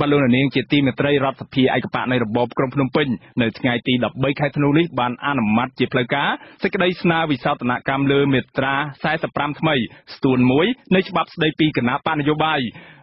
បាទលោកនាងជាទីមេត្រីរដ្ឋសភាឯកបៈនៃរបបក្រុងភ្នំពេញនៅថ្ងៃទី13ខែធ្នូនេះបានអនុម័តជាផ្លូវការសេចក្តីស្នើវិសោធនកម្មលើមាត្រា45ថ្មីស្ទួនមួយនៃច្បាប់ស្តីពីគណៈបកនយោបាយ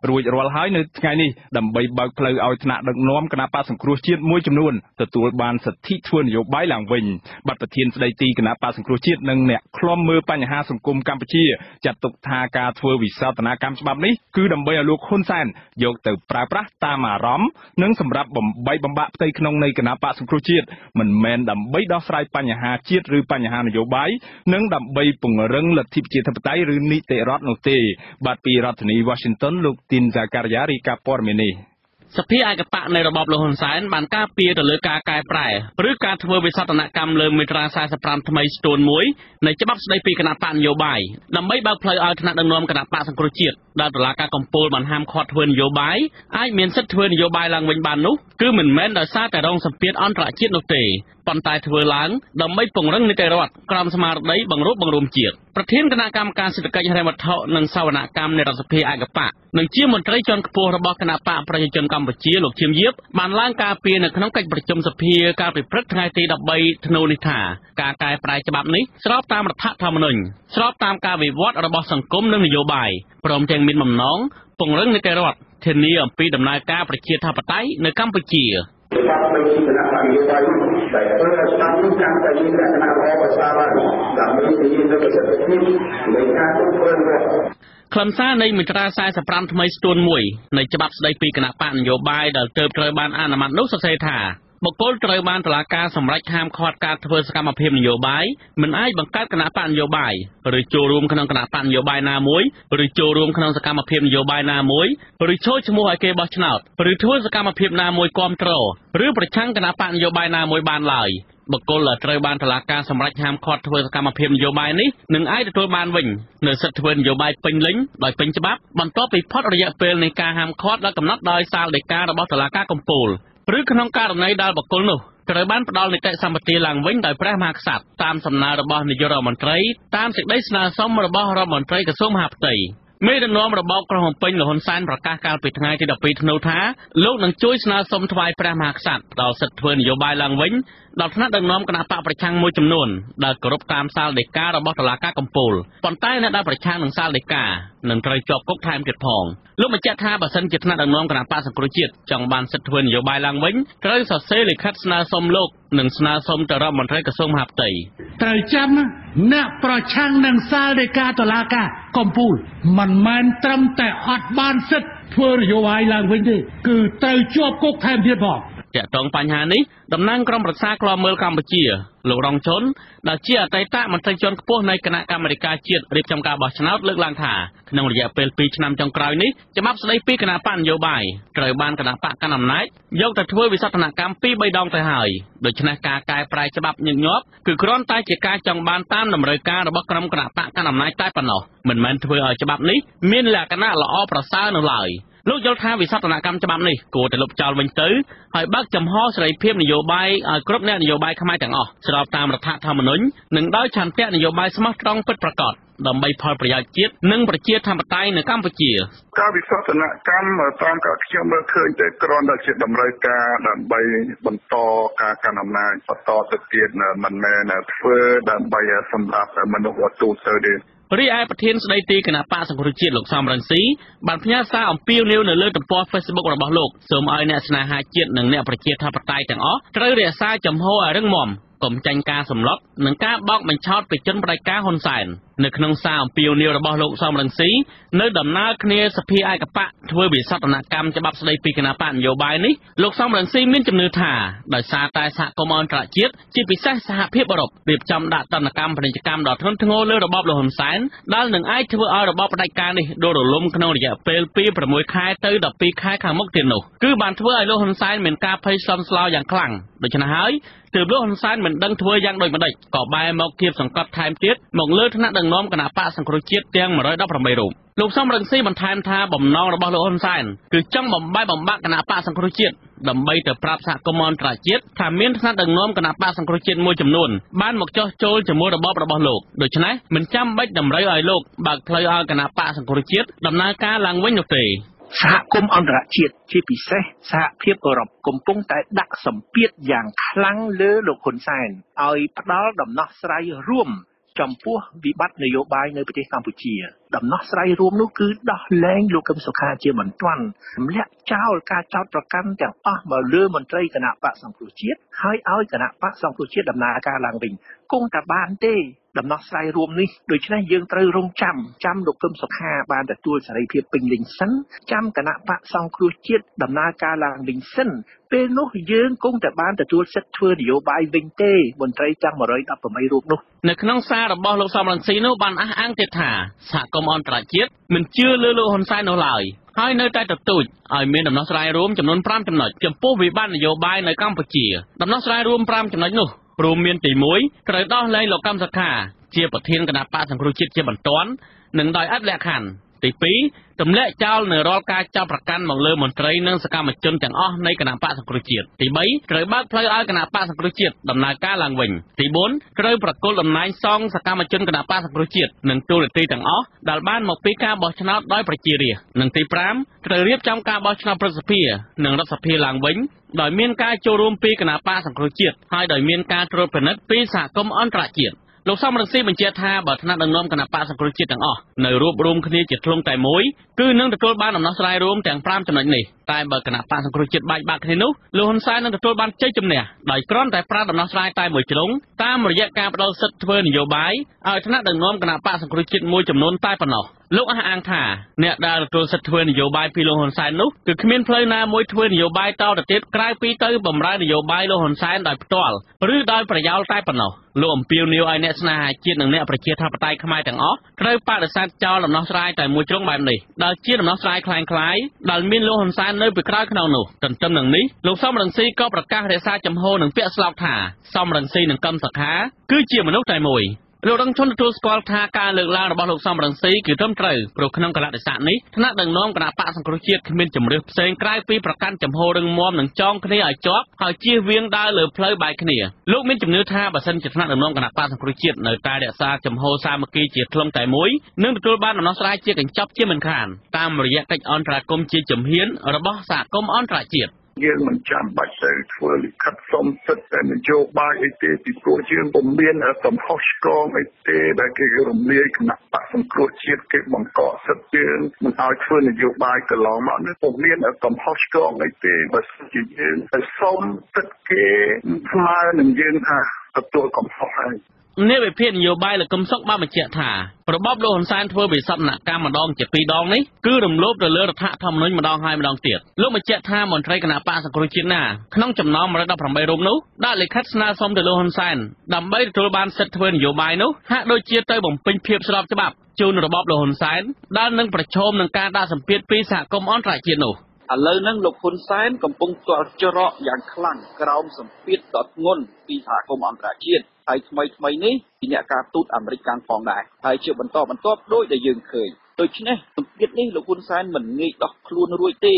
រួចរាល់ហើយនៅថ្ងៃនេះដើម្បីបើកផ្លូវឲ្យថ្នាក់ដឹកនាំគណៈបកសង្គ្រោះជាតិមួយចំនួនទទួលបានសិទ្ធិធ្វើនយោបាយឡើងវិញបាទប្រធានស្ដីទីគណៈបកសង្គ្រោះជាតិនិងអ្នកឃ្លាំមើលបញ្ហាសង្គមកម្ពុជាចាត់ទុកថាការធ្វើវិសោធនកម្មច្បាប់នេះគឺដើម្បីឲ្យលោកហ៊ុនសែនយកទៅប្រើប្រាស់តាមអារម្មណ៍និងសម្រាប់បំបីបំបាក់ផ្ទៃក្នុងនៃគណៈបកសង្គ្រោះជាតិមិនមែនដើម្បីដោះស្រាយបញ្ហាជាតិឬបញ្ហានយោបាយនិងដើម្បីពង្រឹងលទ្ធិប្រជាធិបតេយ្យឬនីតិរដ្ឋនោះទេ បាទពីរដ្ឋធានី Washington លោកទីនសាការីយ៉ារីកាព័រមេនេះ សភាឯកបៈនៃរបបលហ៊ុនសែនបានការពារទៅលើការកែប្រែឬការធ្វើវិសោធនកម្មលើមាត្រា45ថ្មីស្ទួនមួយនៃច្បាប់ស្តីពីគណៈបកនយោបាយដើម្បីបើកផ្លូវឲ្យថ្នាក់ដឹកនាំគណៈបកសង្គ្រោះជាតិដែលតុលាការកំពូលបានហាមឃាត់ធ្វើនយោបាយអាចមានសិទ្ធិធ្វើនយោបាយឡើងវិញបាននោះគឺមិនមែនដោយសារតែរងសម្ពាធអន្តរជាតិនោះទេ ប៉ុន្តែធ្វើឡើងដើម្បីពង្រឹងនីតិរដ្ឋក្រមស្មារតីបង្រួបបង្រួមជាតិប្រធានគណៈកម្មការសេដ្ឋកិច្ចហិរញ្ញវត្ថុនិងសវនកម្មនៃរដ្ឋសភាឯកបៈនិងជាមន្ត្រីជាន់ខ្ពស់របស់គណៈបកប្រជាជនកម្ពុជាលោកឈៀមយៀបបានឡើងការពីនៅក្នុងកិច្ចប្រជុំសភាកាលពីព្រឹកថ្ងៃទី13ធ្នូនេះថាការកែប្រែច្បាប់នេះស្របតាមរដ្ឋធម្មនុញ្ញស្របតាមការវិវត្តរបស់សង្គមនិងនយោបាយព្រមទាំងមានបំណងពង្រឹងនីតិរដ្ឋធានាអំពីដំណើរការប្រជាធិបតេយ្យនៅកម្ពុជា ច្បាប់នៃគណៈនយោបាយដែលធ្វើឲ្យច្បាប់នេះកាន់តែមានលក្ខណៈល្អប្រសើរឡើងដើម្បីធានានូវប្រសិទ្ធភាពនៃការគ្រប់គ្រងរដ្ឋខ្លឹមសារនៃមាត្រា45ថ្មីស្ទួនមួយនៃច្បាប់ស្តីពីគណៈបកនយោបាយដែលទើបត្រូវបានអនុម័តនោះសរសេរថា បុគ្គលត្រូវបានតុលាការសម្រេចហាមឃាត់ការធ្វើសកម្មភាពនយោបាយមិនអាចបង្កើតគណៈបកនយោបាយឬចូលរួមក្នុងគណៈបកនយោបាយណាមួយឬចូលរួមក្នុងសកម្មភាពនយោបាយណាមួយឬចូលឈ្មោះឲ្យគេបោះឆ្នោតឬធ្វើសកម្មភាពណាមួយគ្រប់គ្រងឬប្រឆាំងគណៈបកនយោបាយណាមួយបានឡើយបុគ្គលដែលត្រូវបានតុលាការសម្រេចហាមឃាត់ធ្វើសកម្មភាពនយោបាយនេះនឹងអាចទទួលបានវិញនៅសិទ្ធិធ្វើនយោបាយពេញលេញដោយពេញច្បាប់បន្ទាប់ពីផុតរយៈពេលនៃការហាមឃាត់ដែលកំណត់ដោយសាលដីការបស់តុលាការកំពូល ឬក្នុងករណីដែលបុគ្គលនោះត្រូវបានផ្ដល់នីតិសម្បទាឡើងវិញដោយព្រះមហាក្សត្រតាមសំណើរបស់នាយករដ្ឋមន្ត្រីតាមសេចក្តីស្នើសុំរបស់រដ្ឋមន្ត្រីក្រសួងមហាផ្ទៃមេដឹកនាំរបបក្រុងភ្នំពេញលហ៊ុនសែនប្រកាសកាលពីថ្ងៃទី12ធ្នូថាលោកនឹងជួយស្នើសុំថ្វាយព្រះមហាក្សត្រផ្ដល់សិទ្ធិធ្វើនយោបាយឡើងវិញដល់ថ្នាក់ដឹកនាំគណៈបកប្រឆាំងមួយចំនួនដែលគោរពតាមសាលដីការបស់តុលាការកំពូលប៉ុន្តែអ្នកដែលប្រឆាំងនឹងសាលដីកានឹងត្រូវជាប់គុកថែមទៀតផងលោកបញ្ជាក់ថាបើសិនជាថ្នាក់ដឹកនាំគណៈបកសង្គ្រោះជាតិចង់បានសិទ្ធិធ្វើនយោបាយឡើងវិញត្រូវសរសេរលិខិតស្នើសុំលោកនិងស្នើសុំទៅរដ្ឋមន្ត្រីក្រសួងមហាផ្ទៃត្រូវចាំអ្នកប្រឆាំងនឹងសាលដីកាតុលាការកំពូលមិនមែនត្រឹមតែអត់បានសិទ្ធិធ្វើនយោបាយឡើងវិញទេគឺត្រូវជាប់គុកថែមទៀតផង តាក់ទងបញ្ហានេះតំណាងក្រុមប្រឹក្សាក្លំមើលកម្ពុជាលោករងជុនដែលជាអតីតមន្ត្រីជាន់ខ្ពស់នៃគណៈកម្មាធិការជាតិរៀបចំការបោះឆ្នោតលើកឡើងថាក្នុងរយៈពេល2ឆ្នាំចុងក្រោយនេះច្បាប់ស្តីពីគណៈបកនយោបាយត្រូវបានគណៈបកកណ្ដាលអំណាចយកទៅធ្វើវិសោធនកម្មពី3ដងទៅហើយដូច្នេះការកែប្រែច្បាប់ញឹកញាប់គឺគ្រាន់តែជាការចង់បានតាមតម្រូវការរបស់ក្រុមគណៈបកកណ្ដាលអំណាចតែប៉ុណ្ណោះមិនមែនធ្វើឲ្យច្បាប់នេះមានលក្ខណៈល្អប្រសើរនោះឡើយ លោកយល់ថាវិសោធនកម្មច្បាប់នេះគួរតែលុបចោលវិញទៅហើយបើកចំហសេរីភាពនយោបាយឲ្យគ្រប់អ្នកនយោបាយខ្មែរទាំងអស់ស្របតាមរដ្ឋធម្មនុញ្ញនិងដោយឆន្ទៈនយោបាយស្មោះត្រង់ពិតប្រាកដដើម្បីផលប្រយោជន៍ជាតិនិងប្រជាធិបតេយ្យនៅកម្ពុជាការវិសោធនកម្មតាមការខ្ញុំមើលឃើញតែគ្រាន់តែជាតម្រូវការដើម្បីបន្តការកាន់អំណាចបន្តទៅទៀតមិនមែនធ្វើដើម្បីសម្រាប់មនុស្សទូទៅទេ រីឯប្រធានស្ដីទីគណៈបកសង្គ្រោះជាតិលោកសំរងស៊ីបានផ្ញើសារអំពាវនាវនៅលើទំព័រ Facebook របស់លោកសូមឲ្យអ្នកស្នេហាជាតិនិងអ្នកប្រជាធិបតេយ្យទាំងអស់ត្រូវរក្សាចំហឲ្យរឹងមាំ កុំចាញ់ការសម្លុតនិងការបោកបញ្ឆោតពីជនផ្ដាច់ការហ៊ុនសែននៅក្នុងសារអំពាវនាវរបស់លោកសំរងស៊ីនៅដំណើរគ្នាសភាឯកបៈធ្វើវិសោធនកម្មច្បាប់ស្តីពីគណៈបកនយោបាយនេះលោកសំរងស៊ីមានជំនឿថាដោយសារតែសហគមន៍អន្តរជាតិជាពិសេសសហភាពអឺរ៉ុបរៀបចំដាក់ទណ្ឌកម្មពាណិជ្ជកម្មដ៏ធ្ងន់ធ្ងរលើរបបលហ៊ុនសែនដែលនឹងអាចធ្វើឲ្យរបបផ្ដាច់ការនេះដួលរលំក្នុងរយៈពេលពី6ខែទៅ12ខែខាងមុខទៀតនោះគឺបានធ្វើឲ្យលោកហ៊ុនសែនមានការភ័យស្លន់ស្លោយ៉ាងខ្លាំង ដូច្នេះហើយទើបលោកហ៊ុនសែនមិនដឹងធ្វើយ៉ាងដូចម្ដេចក៏បែរមកគៀបសង្កត់ថែមទៀតមកលើថ្នាក់ដឹកនាំគណៈបកសង្គ្រោះជាតិទាំង118រូបលោកសំរងស៊ីបន្ថែមថាបំណងរបស់លោកហ៊ុនសែនគឺចង់បំបែកបំបាក់គណៈបកសង្គ្រោះជាតិដើម្បីទៅប្រាប់សហគមន៍អន្តរជាតិថាមានថ្នាក់ដឹកនាំគណៈបកសង្គ្រោះជាតិមួយចំនួនបានមកចោះចូលជាមួយរបបរបស់លោកដូច្នេះមិនចាំបាច់តម្រូវឲ្យលោកបើកផ្លូវឲ្យគណៈបកសង្គ្រោះជាតិដំណើរការឡើងវិញនោះទេ សហគមន៍អន្តរជាតិជាពិសេសសហភាពអឺរ៉ុបកំពុងតែដាក់សម្ពាធយ៉ាងខ្លាំងលើលោកហ៊ុនសែនឲ្យផ្ដល់ដំណោះស្រាយរួមចំពោះវិបត្តិនយោបាយនៅប្រទេសកម្ពុជា ដំណោះស្រាយរួមនោះគឺដោះលែងលោកកឹមសុខាជាបន្ទាន់ទម្លាក់ចោលការចោទប្រកាន់ទាំងអស់មកលើមន្ត្រីគណៈបកសង្គ្រោះជាតិហើយឲ្យគណៈបកសង្គ្រោះជាតិដំណើរការឡើងវិញគង់តែបានទេដំណោះស្រាយរួមនេះដូច្នេះយើងត្រូវរងចាំចាំលោកកឹមសុខាបានទទួលសេរីភាពពេញលេញសិនចាំគណៈបកសង្គ្រោះជាតិដំណើរការឡើងវិញសិនពេលនោះយើងគង់តែបានទទួលសិទ្ធិធ្វើនយោបាយវិញទេមន្ត្រីទាំង118រូបនោះនៅក្នុងសាររបស់លោកសំរងស៊ីនោះបានអះអាងទៀតថាសហគមន៍អន្តរជាតិមិនជឿលើលោកហ៊ុនសែននោះឡើយហើយនៅតែទទូចឲ្យមានដំណោះស្រាយរួមចំនួន5ចំណុចចំពោះវិបត្តិនយោបាយនៅកម្ពុជាដំណោះស្រាយរួម5ចំណុចនោះរួមមានទី1ត្រូវដោះលែងលោកកម្មសខាជាប្រធានគណៈបកសង្គ្រោះជាតិជាបន្ទាន់និងដោយអត់លក្ខខណ្ឌ ទី2ទម្លាក់ចោលនៅរាល់ការចាប់ប្រកាន់មកលើមន្ត្រីនិងសកម្មជនទាំងអស់នៃគណៈបកសង្គ្រោះជាតិទី3ត្រូវបើកផ្លូវឲ្យគណៈបកសង្គ្រោះជាតិដំណើរការឡើងវិញទី4ត្រូវប្រគល់តំណែងសងសកម្មជនគណៈបកសង្គ្រោះជាតិនិងទូរទស្សន៍ទាំងអស់ដែលបានមកពីការបោះឆ្នោតដោយប្រជារាស្ត្រនិងទី5ត្រូវរៀបចំការបោះឆ្នោតប្រសិទ្ធិនិងរដ្ឋសភាឡើងវិញដោយមានការចូលរួមពីគណៈបកសង្គ្រោះជាតិហើយដោយមានការត្រួតពិនិត្យពីសហគមន៍អន្តរជាតិ លោកសំរងស៊ីបញ្ជាក់ថាបើថ្នាក់ដឹកនាំគណៈបកសង្គ្រោះជាតិទាំងអស់នៅរួបរวมគ្នាជាធ្លុងតែមួយគឺនឹងទទួលបានដំណោះស្រាយរួមទាំង5ចំណុចនេះតែបើគណៈបកសង្គ្រោះជាតិបែកបាក់គ្នានោះលោកហ៊ុនសែននឹងទទួលបានជ័យជំនះដោយគ្រាន់តែប្រើដំណោះស្រាយតែមួយជ្រុងតាមរយៈការផ្ដល់សិទ្ធិធ្វើនយោបាយឲ្យថ្នាក់ដឹកនាំគណៈបកសង្គ្រោះជាតិមួយចំនួនតែប៉ុណ្ណោះ លោកអះអាងថាអ្នកដែលទទួលសិទ្ធិធ្វើនយោបាយពីលោកហ៊ុនសែននោះគឺគ្មានផ្លូវណាមួយធ្វើនយោបាយតទៅទៀតក្រៅពីទៅបម្រើនយោបាយលោកហ៊ុនសែនដោយផ្ទាល់ឬដោយប្រយោលតែប៉ុណ្ណោះលោកអំពាវនាវឲ្យអ្នកស្នេហាជាតិនិងអ្នកប្រជាធិបតេយ្យខ្មែរទាំងអស់ត្រូវបដិសេធចោលដំណោះស្រាយតែមួយជ្រុងបែបនេះដែលជាដំណោះស្រាយคล้ายៗដែលមានលោកហ៊ុនសែននៅពីក្រោយខ្នងនោះទន្ទឹមនឹងនេះលោកសំរងស៊ីក៏ប្រកាសរក្សាចំហនឹងពាក្យស្លោកថាសំរងស៊ីនិងកឹមសុខា គឺជាមនុស្សតែមួយ លោករងជនទទួលស្គាល់ថាការលើកឡើងរបស់លោកសំរងស៊ីគឺត្រឹមត្រូវព្រោះក្នុងកលៈទេសៈនេះថ្នាក់ដឹកនាំគណៈបកសង្គ្រោះជាតិគ្មានជំរឿសផ្សេងក្រៅពីប្រកាន់ចំហររឹងមាំនិងចងគ្នាឲ្យជាប់ហើយជៀសវាងដើរលើផ្លូវបែកគ្នាលោកមានជំនឿថាបើសិនជាថ្នាក់ដឹកនាំគណៈបកសង្គ្រោះជាតិនៅតែរក្សាចំហសាមគ្គីជាធ្លុងតែមួយនឹងទទួលបានដំណោះស្រាយជាកញ្ចប់ជាមិនខានតាមរយៈកិច្ចអន្តរាគមន៍ជាជំហានរបស់សហគមន៍អន្តរជាតិ យើងមិនចាំបាច់ទៅធ្វើលិខិតសុំសិទ្ធិនយោបាយអីទេពីព្រោះយើងពុំមានកំហុសឆ្គងអីទេដែលគេរំលាយគណៈបកសង្គ្រោះជាតិគេបង្កកសិទ្ធិយើងមិនឲ្យធ្វើនយោបាយកន្លងមកនេះពុំមានកំហុសឆ្គងអីទេបើសិនជាយើងទៅសុំសិទ្ធិគេស្មើនឹងយើងថាទទួលកំហុសហើយអ្នកវិភាគនយោបាយលោកកឹមសុខបានបញ្ជាក់ថារបបលោកហ៊ុនសែនធ្វើវិសនកម្មម្ដងជាពីរដងនេះគឺរំលោភទៅលើរដ្ឋធម្មនុញ្ញម្ដងហើយម្ដងទៀតលោកបញ្ជាក់ថាមន្ត្រីគណៈបកសង្គ្រោះជាតិណាក្នុងចំណោម118រូបនោះដាក់លិខិតស្នើសុំទៅលោកហ៊ុនសែនដើម្បីទទួលបានសិទ្ធិធ្វើនយោបាយនោះហាក់ដូចជាទៅបំពេញភាពស្របច្បាប់ជូនរបបលោកហ៊ុនសែនដែលនឹងប្រឈមនឹងការដាក់សម្ពាធពីសហគមន៍អន្តរជាតិនោះ ឥឡូវហ្នឹងលោកហ៊ុនសែនកំពុងទាល់ច្រកយ៉ាងខ្លាំងក្រោមសម្ពាធដ៏ធ្ងន់ពីសហគមន៍អន្តរជាតិហើយថ្មីថ្មីនេះពីអ្នកការទូតអាមេរិកកាំងផងដែរហើយជាបន្តបន្ទាប់ដោយដែលយើងឃើញដូច្នេះសម្ពាធនេះលោកហ៊ុនសែនមិនងាយដោះខ្លួនរួចទេ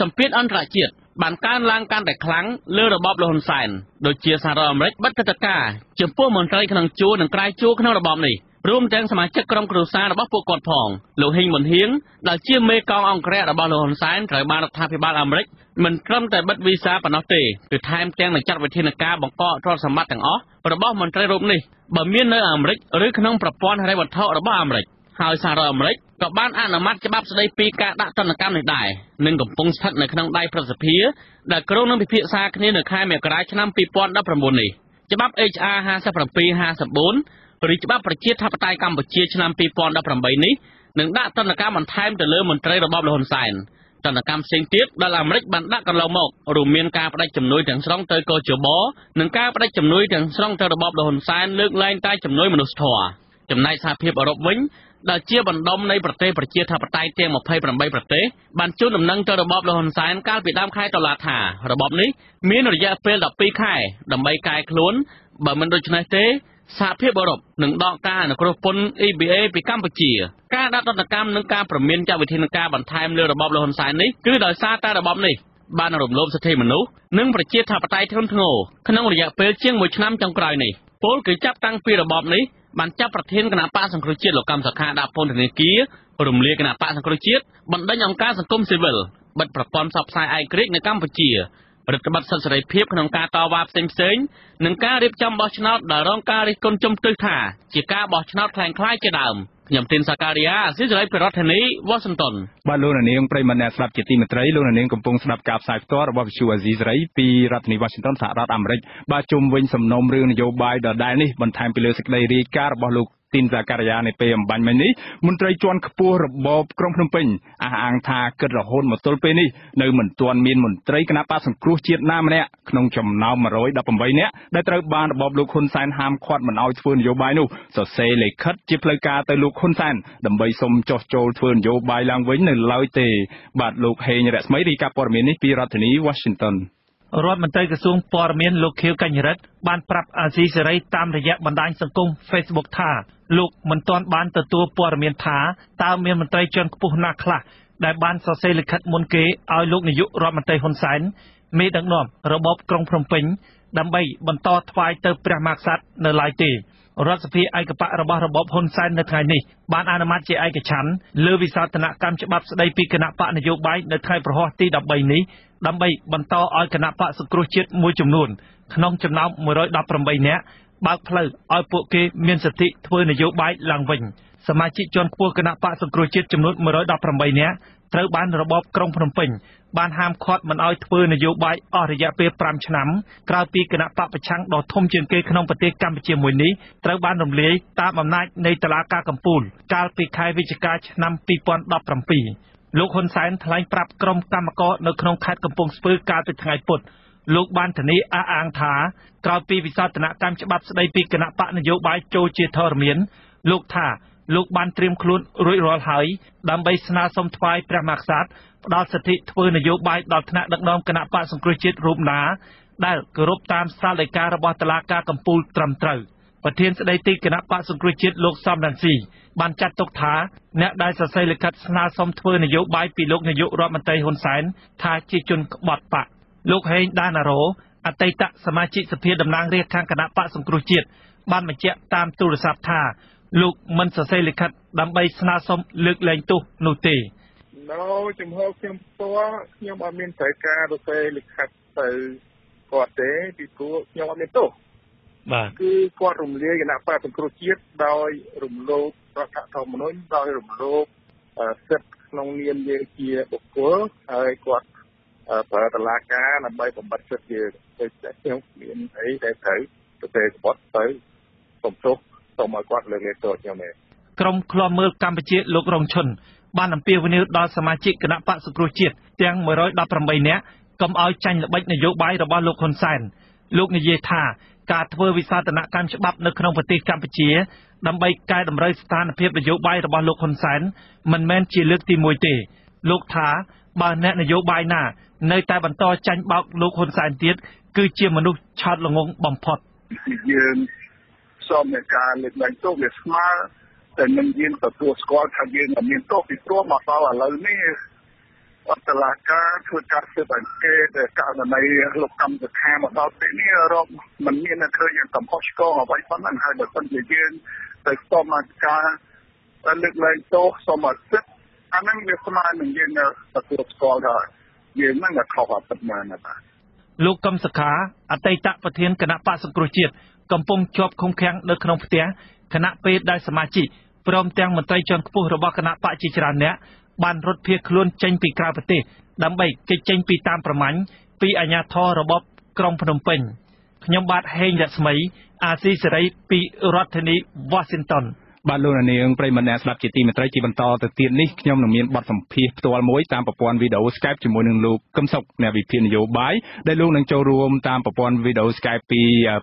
សម្ពាធអន្តរជាតិបានកើនឡើងកាន់តែខ្លាំងលើរបបលហ៊ុនសែនដូចជាសហរដ្ឋអាមេរិកបិទទឹកការចំពោះមន្ត្រីក្នុងជួរនិងក្រៅជួរក្នុងរបបនេះ រួមទាំងសមាជិកក្រុមគ្រួសាររបស់ពួកគាត់ផងលោកហ៊ីងមុនហៀងដែលជាមេកងអង្គរៈរបស់លោកហ៊ុនសែនត្រូវបានរដ្ឋាភិបាលអាមេរិកមិនត្រឹមតែបិទវីសាប៉ុណ្ណោះទេគឺថែមទាំងនឹងចាត់វិធានការបង្កកទ្រព្យសម្បត្តិទាំងអស់របស់មន្ត្រីរូបនេះបើមាននៅអាមេរិកឬក្នុងប្រព័ន្ធហិរញ្ញវត្ថុរបស់អាមេរិកហើយសហរដ្ឋអាមេរិកក៏បានអនុម័តច្បាប់ស្តីពីការដាក់ទណ្ឌកម្មនេះដែរនិងកំពុងស្ថិតនៅក្នុងដៃប្រសិទ្ធិដែលក្រុងនឹងពិភាក្សាគ្នានៅខែមករាឆ្នាំ2019នេះច្បាប់ HR 5754 ឬច្បាប់ប្រជាធិបតេយ្យកម្ពុជាឆ្នាំ2018នេះនឹងដាក់ទណ្ឌកម្មបន្ថែមទៅលើមន្ត្រីរបបលហ៊ុនសែនទណ្ឌកម្មផ្សេងទៀតដែលអាមេរិកបានដាក់កន្លងមករួមមានការបដិជំនួយទាំងស្រុងទៅកោជបនិងការបដិជំនួយទាំងស្រុងទៅរបបលហ៊ុនសែនលើកលែងតែជំនួយមនុស្សធម៌ចំណែកសហភាពអឺរ៉ុបវិញដែលជាបណ្ដុំនៃប្រទេសប្រជាធិបតេយ្យទាំង28ប្រទេសបានជូនដំណឹងទៅរបបលហ៊ុនសែនកាលពីដើមខែតុលាថារបបនេះមានរយៈពេល12ខែដើម្បីកែខ្លួនបើមិនដូច្នេះទេ សហភាពអឺរ៉ុបនឹងដកការអនុគ្រោះពន្ធ EBA ពីកម្ពុជាការដាក់ទណ្ឌកម្មនិងការប្រមានចាត់វិធានការបន្ថែមលើរបបលហ៊ុនសែននេះគឺដោយសារតែរបបនេះបានរំលោភសិទ្ធិមនុស្សនិងប្រជាធិបតេយ្យធ្ងន់ធ្ងរក្នុងរយៈពេលជាង1ឆ្នាំចុងក្រោយនេះពលគឺចាប់តាំងពីរបបនេះបានចាប់ប្រធានគណៈបកសង្គ្រោះជាតិលោកកម្មសខាដាក់ពន្ធនាគាររំលាយគណៈបកសង្គ្រោះជាតិបណ្ដេញអង្គការសង្គមស៊ីវិលបិទប្រព័ន្ធផ្សព្វផ្សាយឯករាជ្យនៅកម្ពុជា រដ្ឋបတ်សិទ្ធិសេរីភាពក្នុងការតវ៉ាផ្សេងៗនិងការរៀបចំបោះឆ្នោតដែលរងការរិះគន់ជំទិសថាជាការបោះឆ្នោតខ្លាំងខ្លាយជាដើម។ខ្ញុំទីនសាការីយ៉ាស៊ីសេរីភិរដ្ឋនីវ៉ាស៊ីនតោនបាទលោកនាងប្រិមត្តអ្នកស្ដាប់ជាទីមេត្រីលោកនាងកំពុងស្ដាប់ការផ្សាយផ្ទាល់របស់វិទ្យុអាស៊ីសេរីពីរដ្ឋធានីវ៉ាស៊ីនតោនសហរដ្ឋអាមេរិកបាទជុំវិញសំណុំរឿងនយោបាយដដែលនេះបន្ថែមពីលើសេចក្តីរាយការណ៍របស់លោក ទីនសាការីយ៉ានៅពេលអំបញ្ញមិញនេះមន្ត្រីជាន់ខ្ពស់របបក្រុងភ្នំពេញអះអាងថាគិតរហូតមកទល់ពេលនេះនៅមិនទាន់មានមន្ត្រីគណៈបកសង្គ្រោះជាតិណាម្នាក់ក្នុងចំណោម118នាក់ដែលត្រូវបានរបបលោកហ៊ុនសែនហាមឃាត់មិនឲ្យធ្វើនយោបាយនោះសរសេរលិខិតជាផ្លូវការទៅលោកហ៊ុនសែនដើម្បីសុំចោះចូលធ្វើនយោបាយឡើងវិញនៅឡើយទេបាទលោកហេងរស្មីរីកាព័ត៌មាននេះពីរដ្ឋធានី Washington រដ្ឋមន្ត្រីក្រសួងព័ត៌មានលោកខៀវកញ្ញរិទ្ធបានប្រាប់អាស៊ីសេរីតាមរយៈបណ្ដាញសង្គម Facebook ថាលោកមិនទាន់បានទទួលព័ត៌មានថាតើមានមន្ត្រីជាន់ខ្ពស់ណាខ្លះដែលបានសរសេរលិខិតមុនគេឲ្យលោកនាយករដ្ឋមន្ត្រីហ៊ុនសែនមេដឹកនាំរបបក្រុងភ្នំពេញដើម្បីបន្តថ្វាយទៅព្រះមហាក្សត្រនៅឡើយទេរដ្ឋសភាឯកបៈរបស់របបហ៊ុនសែននៅថ្ងៃនេះបានអនុម័តជាឯកច្ឆន្ទលើវិសោធនកម្មច្បាប់ស្ដីពីគណៈបកនយោបាយនៅថ្ងៃប្រហោះទី13នេះ ដើម្បីបន្តឲ្យគណៈបកសង្គ្រោះជាតិមួយចំនួនក្នុងចំណោម118នាក់បើកផ្លូវឲ្យពួកគេមានសិទ្ធិធ្វើនយោបាយឡើងវិញសមាជិកជាន់ខ្ពស់គណៈបកសង្គ្រោះជាតិចំនួន118នាក់ត្រូវបានរបបក្រុងភ្នំពេញបានហាមឃាត់មិនឲ្យធ្វើនយោបាយអស់រយៈពេល5ឆ្នាំក្រោយពីគណៈបកប្រឆាំងដ៏ធំជាងគេក្នុងប្រទេសកម្ពុជាមួយនេះត្រូវបានរំលាយតាមអំណាចនៃតុលាការកំពូលកាលពីខែវិច្ឆិកាឆ្នាំ2017 លោកហ៊ុនសែនថ្លែងប្រាប់ក្រុមកម្មករនៅក្នុងខេត្តកំពង់ស្ពឺកាលពីថ្ងៃពុធលោកបានធានាអះអាងថាក្រោយពីវិសោធនកម្មច្បាប់ស្ដីពីគណៈបកនយោបាយចូលជាធរមានលោកថាលោកបានត្រៀមខ្លួនរួចរាល់ហើយដើម្បីស្នើសុំថ្វាយព្រះមហាក្សត្រផ្ដល់សិទ្ធិធ្វើនយោបាយដល់ថ្នាក់ដឹកនាំគណៈបកសង្គ្រោះជាតិរូបណា ដែលគោរពតាមសាលដីការបស់តុលាការកំពូលត្រឹមត្រូវ ប្រធានស្ដីទីគណៈបកសង្គ្រោះជាតិលោកសំរងស៊ីបានចាត់ទុកថាអ្នកដែលសរសេរលិខិតស្នើសុំធ្វើនយោបាយពីលោកនាយករដ្ឋមន្ត្រីហ៊ុនសែនថាជាជនក្បត់បកលោកហេងដាណារ៉ូអតីតសមាជិកសភាតំណាងរាស្ត្រខាងគណៈបកសង្គ្រោះជាតិបានបញ្ជាក់តាមទូរស័ព្ទថាលោកមិនសរសេរលិខិតដើម្បីស្នើសុំលើកលែងទោសនោះទេនៅចំហខ្ញុំផ្ទាល់ខ្ញុំអត់មានត្រូវការសរសេរលិខិតទៅគាត់ទេពីព្រោះខ្ញុំអត់មានទោស បាទគឺគាត់រំលាយគណៈបកសង្គ្រោះជាតិដោយរំលោភរដ្ឋធម្មនុញ្ញដោយរំលោភសិទ្ធិក្នុងនាមយើងជាបុគ្គលហើយគាត់ប្រើតឡាការដើម្បីបំបត្តិសិទ្ធិយើងដូចតែខ្ញុំមានអីដែលត្រូវទៅទេក្បត់ទៅសំទោសសូមឲ្យគាត់លើកលែងទោសខ្ញុំទេក្រុមឃ្លាំមើលកម្ពុជាលោករងឈុនបានអំពាវនាវដល់សមាជិកគណៈបកសង្គ្រោះជាតិទាំង118នាក់កុំឲ្យចាញ់ល្បិចនយោបាយរបស់លោកហ៊ុនសែនលោកនិយាយថា ការធ្វើវិសោធនកម្មច្បាប់នៅក្នុងប្រទេសកម្ពុជា ដើម្បីកែតម្រូវស្ថានភាពនយោបាយរបស់លោកហ៊ុនសែនមិនមែនជាលើកទី1ទេ លោកថាបើអ្នកនយោបាយណា នៅតែបន្តចាញ់បោកលោកហ៊ុនសែនទៀតគឺជាមនុស្សឆោតល្ងងបំផុតយើងសូមនៃការលើកឡើងទោសវាស្មើតែនឹងយើងទទួលស្គាល់ថាយើងមានទោសពីព្រោះមកដល់ឥឡូវនេះអ ត្តលាការធ្វើការស៊ើបអង្កេតករណីលោកកម្មសខាមកដល់ពេលនេះរកมันមានឃើញកំហុសឆ្គងអ្វីប៉ុណ្ណឹងហើយបើសិនជាយើងទៅស្ទំមកការលើកឡើងទោសសមសិទ្ធិអានឹងវាស្មើនឹងយើងទទួលស្គាល់ថាយើងនឹងខុសអត្តមានណាបាទលោកកឹមសុខាអតីតប្រធានគណៈបកសង្គ្រោះជាតិកំពុងជាប់ឃុំឃាំងនៅក្នុងផ្ទះគណៈពេលដែលសមាជិកព្រមទាំងមន្ត្រីជាន់ខ្ពស់របស់គណៈបកជាច្រើនអ្នក បានរត់ភៀសខ្លួនចេញពីក្រៅប្រទេសដើម្បីគេចចេញពីតាមប្រម៉ាញ់ពីអាជ្ញាធររបបក្រុងភ្នំពេញខ្ញុំបាទហេងរស្មី អាស៊ីសេរីពីរដ្ឋធានី Washington បាទលោកនាងប្រិមម្នាក់ស្ដាប់ជាទីមេត្រីជាបន្តទៅទៀតនេះខ្ញុំនឹងមានបទសម្ភាសន៍ផ្ទាល់មួយតាមប្រព័ន្ធវីដេអូ Skype ជាមួយនឹងលោកកឹមសុខអ្នកវិភាគនយោបាយដែលលោកនឹងចូលរួមតាមប្រព័ន្ធវីដេអូ Skype ពី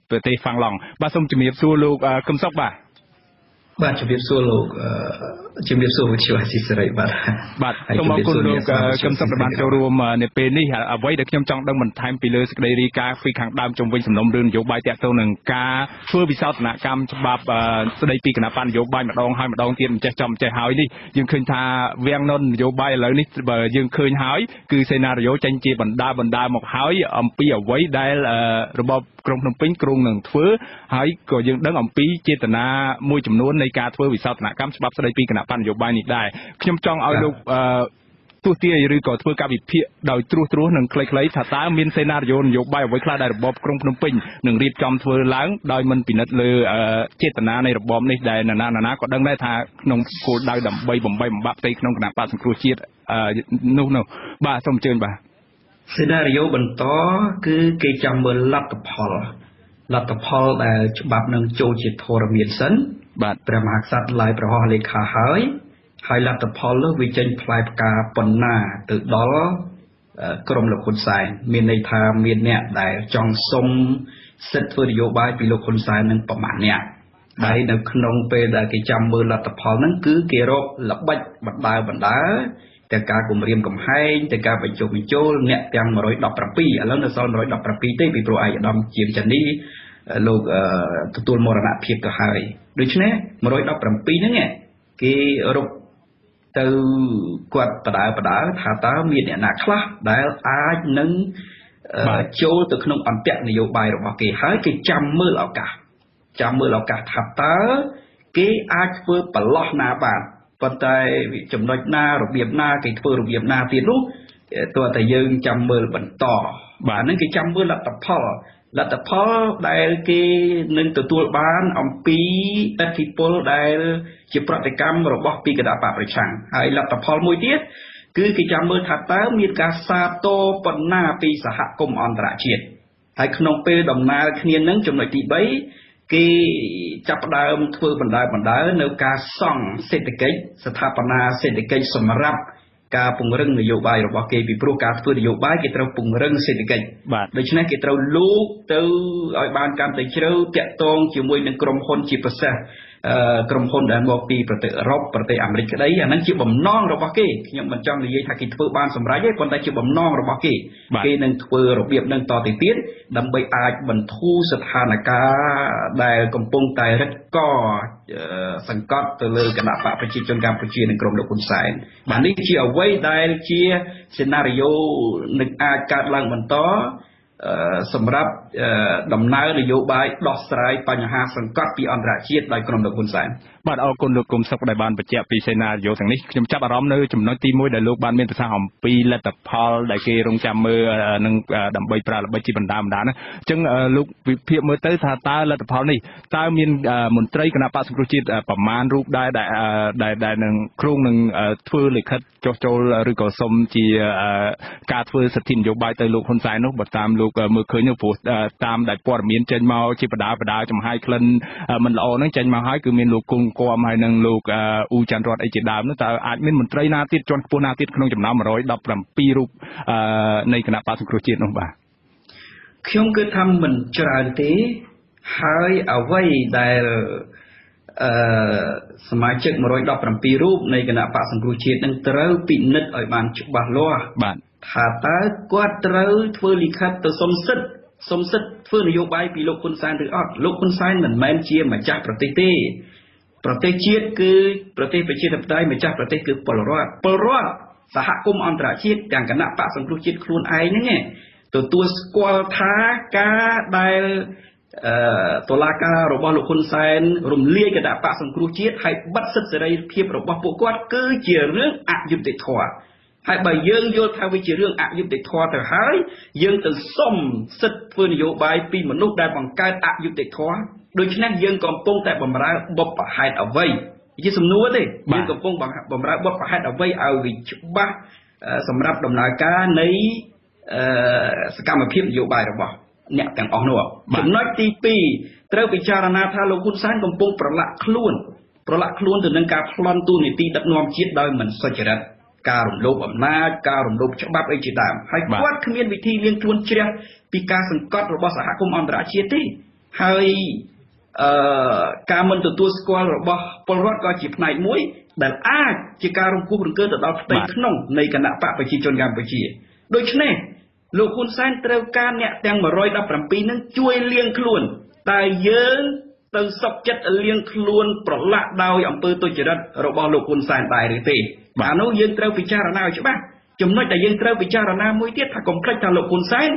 ប្រទេសហ្វាំងឡង់បាទសូមជំរាបសួរលោកកឹមសុខបាទ បាទជំរាបសួរលោកជំរាបសួរវិទ្យុអាស៊ីសេរីបាទបាទសូមអរគុណលោកកឹមសុខដែលបានចូលរួមនៅពេលនេះអ្វីដែលខ្ញុំចង់ដឹងបន្ថែមពីលើសេចក្តីរាយការណ៍ពីខាងដើមជំវិញសំណុំរឿងនយោបាយតាក់ទងនឹងការធ្វើវិសោធនកម្មច្បាប់ស្តីពីគណៈបញ្ញនយោបាយម្ដងហើយម្ដងទៀតមិនចេះចំចេះហើយនេះយើងឃើញថាវាំងនននយោបាយឥឡូវនេះបើយើងឃើញហើយគឺសេណារីយ៉ូចេញជាបណ្ដាបណ្ដាមកហើយអំពីអ្វីដែលរបបក្រុងភ្នំពេញគ្រោងនឹងធ្វើហើយក៏យើងដឹងអំពីចេតនាមួយចំនួននៃការធ្វើវិសោធនកម្មច្បាប់ស្តីពីគណៈបញ្ញនយោបាយនេះដែរខ្ញុំចង់ឲ្យលោកអឺទស្សទាយឬក៏ធ្វើការវិភាគដោយត្រួសត្រាសនិងខ្លីៗថាតើមានសេណារីយ៉ូនយោបាយអ្វីខ្លះដែលរបបក្រុងភ្នំពេញនឹងរៀបចំធ្វើឡើងដោយមិនពិនិត្យលើចេតនានៃរបបនេះដែលណានាណាក៏ដឹងដែរថាក្នុងគោលដៅដើម្បីបំបីបំបាក់ផ្ទៃក្នុងគណៈបកសង្គ្រោះជាតិនោះនោះបាទសូមអញ្ជើញបាទសេណារីយ៉ូបន្តគឺគេចាំមើលលទ្ធផលលទ្ធផលដែលច្បាប់នឹងចូលជាធរមានសិន បាទព្រះមហាក្សត្រឡាយប្រហោះលេខាហើយហើយលទ្ធផលនោះវាចេញផ្លែផ្កាប៉ុណ្ណាទៅដល់ក្រមលោកហ៊ុនសែនមានន័យថាមានអ្នកដែលចង់សុំសិទ្ធិធ្វើនយោបាយពីលោកហ៊ុនសែននឹងប្រមាណអ្នកហើយនៅក្នុងពេលដែលគេចាំមើលលទ្ធផលហ្នឹងគឺគេរកល្បិចបណ្ដើបណ្ដើទាំងការគម្រាមកំហែងទាំងការបញ្ចុះបញ្ចូលអ្នកទាំង117ឥឡូវនៅសល់117ទេពីព្រោះឯកឧត្តមជាមចានីលោកទទួលមរណភាពទៅហើយ ដូច្នេះ117ហ្នឹងគេរកទៅគាត់បដើបដើថាតើមានអ្នកណាខ្លះដែលអាចនឹងចូលទៅក្នុងអន្តៈនយោបាយរបស់គេហើយគេចាំមើលឱកាសចាំមើលឱកាសថាតើគេអាចធ្វើប្រឡោះណាបានប៉ុន្តែចំណុចណារបៀបណាគេធ្វើរបៀបណាទៀតនោះតើតែយើងចាំមើលបន្តបាទហ្នឹងគេចាំមើលលទ្ធផល លទ្ធផលដែលគេនឹងទទួលបានអំពីអធិពលដែល ជាប្រតិកម្មរបស់ពីគណៈបកប្រឆាំងហើយលទ្ធផលមួយទៀតគឺគេចាំមើលថាតើមានការសាទរប៉ុណ្ណាពីសហគមន៍អន្តរជាតិហើយក្នុងពេលដំណើរគ្នានឹងចំណុចទី3គេចាប់ផ្ដើមធ្វើបណ្ដើបណ្ដើនៅការសង់សេដ្ឋកិច្ចស្ថាបនាសេដ្ឋកិច្ចសម្រាប់ ការពង្រឹងនយោបាយរបស់គេពីព្រោះការធ្វើនយោបាយគេត្រូវពង្រឹងសេដ្ឋកិច្ចដូច្នេះគេត្រូវលូកទៅឲ្យបានកាន់តែជ្រៅតាក់ទងជាមួយនឹងក្រុមហ៊ុនជាពិសេស ក្រុមហ៊ុនដែលមកពីប្រទេសអឺរ៉ុបប្រទេសអាមេរិកក្តីអាហ្នឹងជាបំណងរបស់គេខ្ញុំមិនចង់និយាយថាគេធ្វើបានសម្រេចទេប៉ុន្តែជាបំណងរបស់គេគេនឹងធ្វើរបៀបហ្នឹងតទៅទៀតដើម្បីអាចបន្ធូរស្ថានភាពដែលកំពុងតែរឹតកសង្កត់ទៅលើគណៈបកប្រជាជនកម្ពុជានិងក្រុមលោកហ៊ុនសែនបាទនេះជាអ្វីដែលជាសេណារីយ៉ូនឹងអាចកើតឡើងបន្ត សម្រាប់ដំណើរនយោបាយដោះស្រាយបញ្ហាសង្កត់ពីអន្តរជាតិដោយក្រុមលោកហ៊ុនសែនបាទអរគុណលោកគុំសុកដែលបានបញ្ជាក់ពីសេណារីយ៉ូទាំងនេះខ្ញុំចាប់អារម្មណ៍នៅចំណុចទី1ដែលលោកបានមានប្រសាសន៍អំពីលទ្ធផលដែលគេរងចាំមើលនឹងដើម្បីប្រើល្បិចជាបណ្ដាបណ្ដាណាអញ្ចឹងលោកវិភាគមើលទៅថាតើលទ្ធផលនេះតើមានមន្ត្រីគណៈបក្សសង្គ្រោះជាតិប្រមាណរូបដែរដែលដែលនឹងគ្រងនឹងធ្វើលិខិតចុះចូលឬក៏សុំជាការធ្វើសិទ្ធិនយោបាយទៅលោកហ៊ុនសែននោះបើតាមលោកមើលឃើញនោះព្រោះតាមដែលព័ត៌មានចេញមកជាបដាបដាចំហាយក្លិនមិនល្អហ្នឹងចេញមកហើយគឺមានលោកគង់គំហើយនឹងលោកអ៊ូច័ន្ទរតអីជាដើមនោះតើអាចមានមន្ត្រីណាទៀតជាន់ខ្ពស់ណាទៀតក្នុងចំណោម117រូបនៃគណៈបក្សសង្គ្រោះជាតិនោះបាទខ្ញុំគិតថាមិនច្រើនទេហើយអ្វីដែលអឺសមាជិក117រូបនៃគណៈបកសង្គ្រោះជាតិនឹងត្រូវពិនិត្យឲ្យបានច្បាស់លាស់បាទ ថាតើគាត់ត្រូវធ្វើលិខិតទៅសុំសិទ្ធិសុំសិទ្ធិធ្វើនយោបាយពីលោកហ៊ុនសែនឬអត់លោកហ៊ុនសែនមិនមែនជាម្ចាស់ប្រទេសទេប្រទេសជាតិគឺប្រទេសប្រជាធិបតេយ្យម្ចាស់ប្រទេសគឺពលរដ្ឋពលរដ្ឋសហគមន៍អន្តរជាតិទាំងគណៈបកសង្គ្រោះជាតិខ្លួនឯងហ្នឹងទទួលស្គាល់ថាការដែលអឺតុលាការរបស់លោកហ៊ុនសែនរំលាយគណៈបកសង្គ្រោះជាតិហើយបិទសិទ្ធិសេរីភាពរបស់ពួកគាត់គឺជារឿងអយុត្តិធម៌ ហើយបើយើងយល់ថាវាជារឿងអយុត្តិធម៌ទៅហើយយើងទៅសុំសិទ្ធិធ្វើនយោបាយពីមនុស្សដែលបង្កើតអយុត្តិធម៌ដូច្នេះយើងកំពុងតែបំរើបុព្វហេតុអ្វីជាសំណួរទេយើងកំពុងបំរើបុព្វហេតុអ្វីឲ្យវាច្បាស់សម្រាប់ដំណើរការនៃសកម្មភាពនយោបាយរបស់អ្នកទាំងអស់នោះចំណុចទី2ត្រូវពិចារណាថាលោកហ៊ុនសែនកំពុងប្រឡាក់ខ្លួនប្រឡាក់ខ្លួនទៅនឹងការប្លន់ទូនីតិដឹកនាំជាតិដោយមិនសុចរិត ការរំលោភអំណាចការរំលោភច្បាប់អីជាដើមហើយគាត់គ្មានវិធីលាងខ្លួនជ្រះពីការសង្កត់របស់សហគមន៍អន្តរជាតិទេហើយអឺការមិនទទួលស្គាល់របស់ពលរដ្ឋក៏ជាផ្នែកមួយ ដែលអាចជាការរំលោភរង្គើទៅដល់ផ្ទៃក្នុងនៃគណៈបកប្រជាជនកម្ពុជាដូច្នេះលោកហ៊ុនសែនត្រូវការអ្នកទាំង117នឹងជួយលៀងខ្លួនតែយើងទៅសុកចិត្តលៀងខ្លួនប្រឡាក់ដោយអំពើទុច្ចរិតរបស់លោកហ៊ុនសែនដែរឬទេ អានោះយើងត្រូវពិចារណាឲ្យច្បាស់ចំណុចដែលយើងត្រូវពិចារណាមួយទៀតថាកុំភ្លេចថាលោកហ៊ុនសែន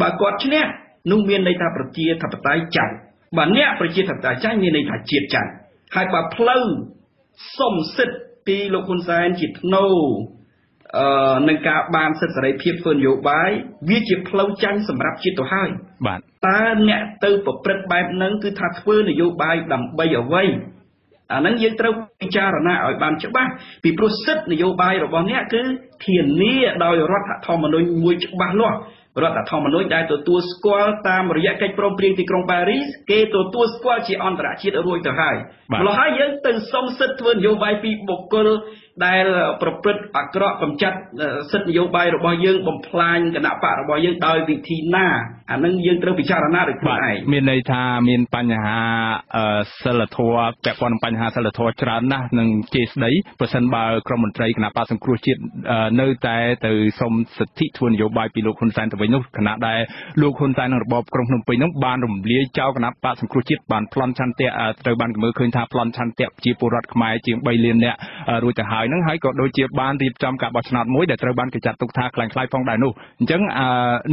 បើគាត់ឈ្នះនោះមានន័យថាប្រជាធិបតេយ្យចាញ់បើអ្នកប្រជាធិបតេយ្យចាញ់មានន័យថាជាតិចាញ់ហើយបើផ្លូវសុំសិទ្ធិពីលោកហ៊ុនសែនជាធ្នូអឺនឹងការបានសិទ្ធិសេរីភាពធ្វើនយោបាយវាជាផ្លូវចាញ់សម្រាប់ជាតិទៅហើយបាទតើអ្នកទៅប្រព្រឹត្តបែបហ្នឹងគឺថាធ្វើនយោបាយដើម្បីអ្វី អាហ្នឹងយើងត្រូវពិចារណាឲ្យបានច្បាស់ពីព្រោះសិទ្ធិនយោបាយរបស់អ្នកគឺធានាដោយរដ្ឋធម្មនុញ្ញមួយច្បាស់លាស់រដ្ឋធម្មនុញ្ញដែលទទួលស្គាល់តាមរយៈកិច្ចព្រមព្រៀងទីក្រុងប៉ារីសគេទទួលស្គាល់ជាអន្តរជាតិរួចទៅហើយម្ល៉េះហើយយើងទៅសុំសិទ្ធិធ្វើនយោបាយពីបុគ្គលដែលប្រព្រឹត្តអាក្រក់កំចាត់សិទ្ធិនយោបាយរបស់យើងបំផ្លាញគណៈបករបស់យើងដោយវិធីណាអានឹងយើងត្រូវពិចារណាដោយខ្លួនឯងមានន័យថាមានបញ្ហាសិលធម៌ពាក់ព័ន្ធនឹងបញ្ហាសិលធម៌ច្រើនណាស់នឹងជេរស្ដីប្រសិនបើក្រមមន្ត្រីគណៈបកសង្គ្រោះជាតិនៅតែទៅសុំសិទ្ធិធ្វើនយោបាយពីលោកហ៊ុនសែនទៅវិញនោះគណៈដែលលោកហ៊ុនសែននិងរបបក្រុងភ្នំពេញនោះបានរំលាយចោលគណៈបកសង្គ្រោះជាតិបានប្លន់ឆន្ទៈត្រូវបានមើលឃើញថាប្លន់ឆន្ទៈជាពលរដ្ឋខ្មែរជាង3លាននាក់រួចទៅហើយយហ្នឹងហើយក៏ដូចជាបានរៀបចំការបោះឆ្នោតមួយដែលត្រូវបានគេចាត់ទុកថាខ្លាំងខ្លាយផងដែរនោះអញ្ចឹង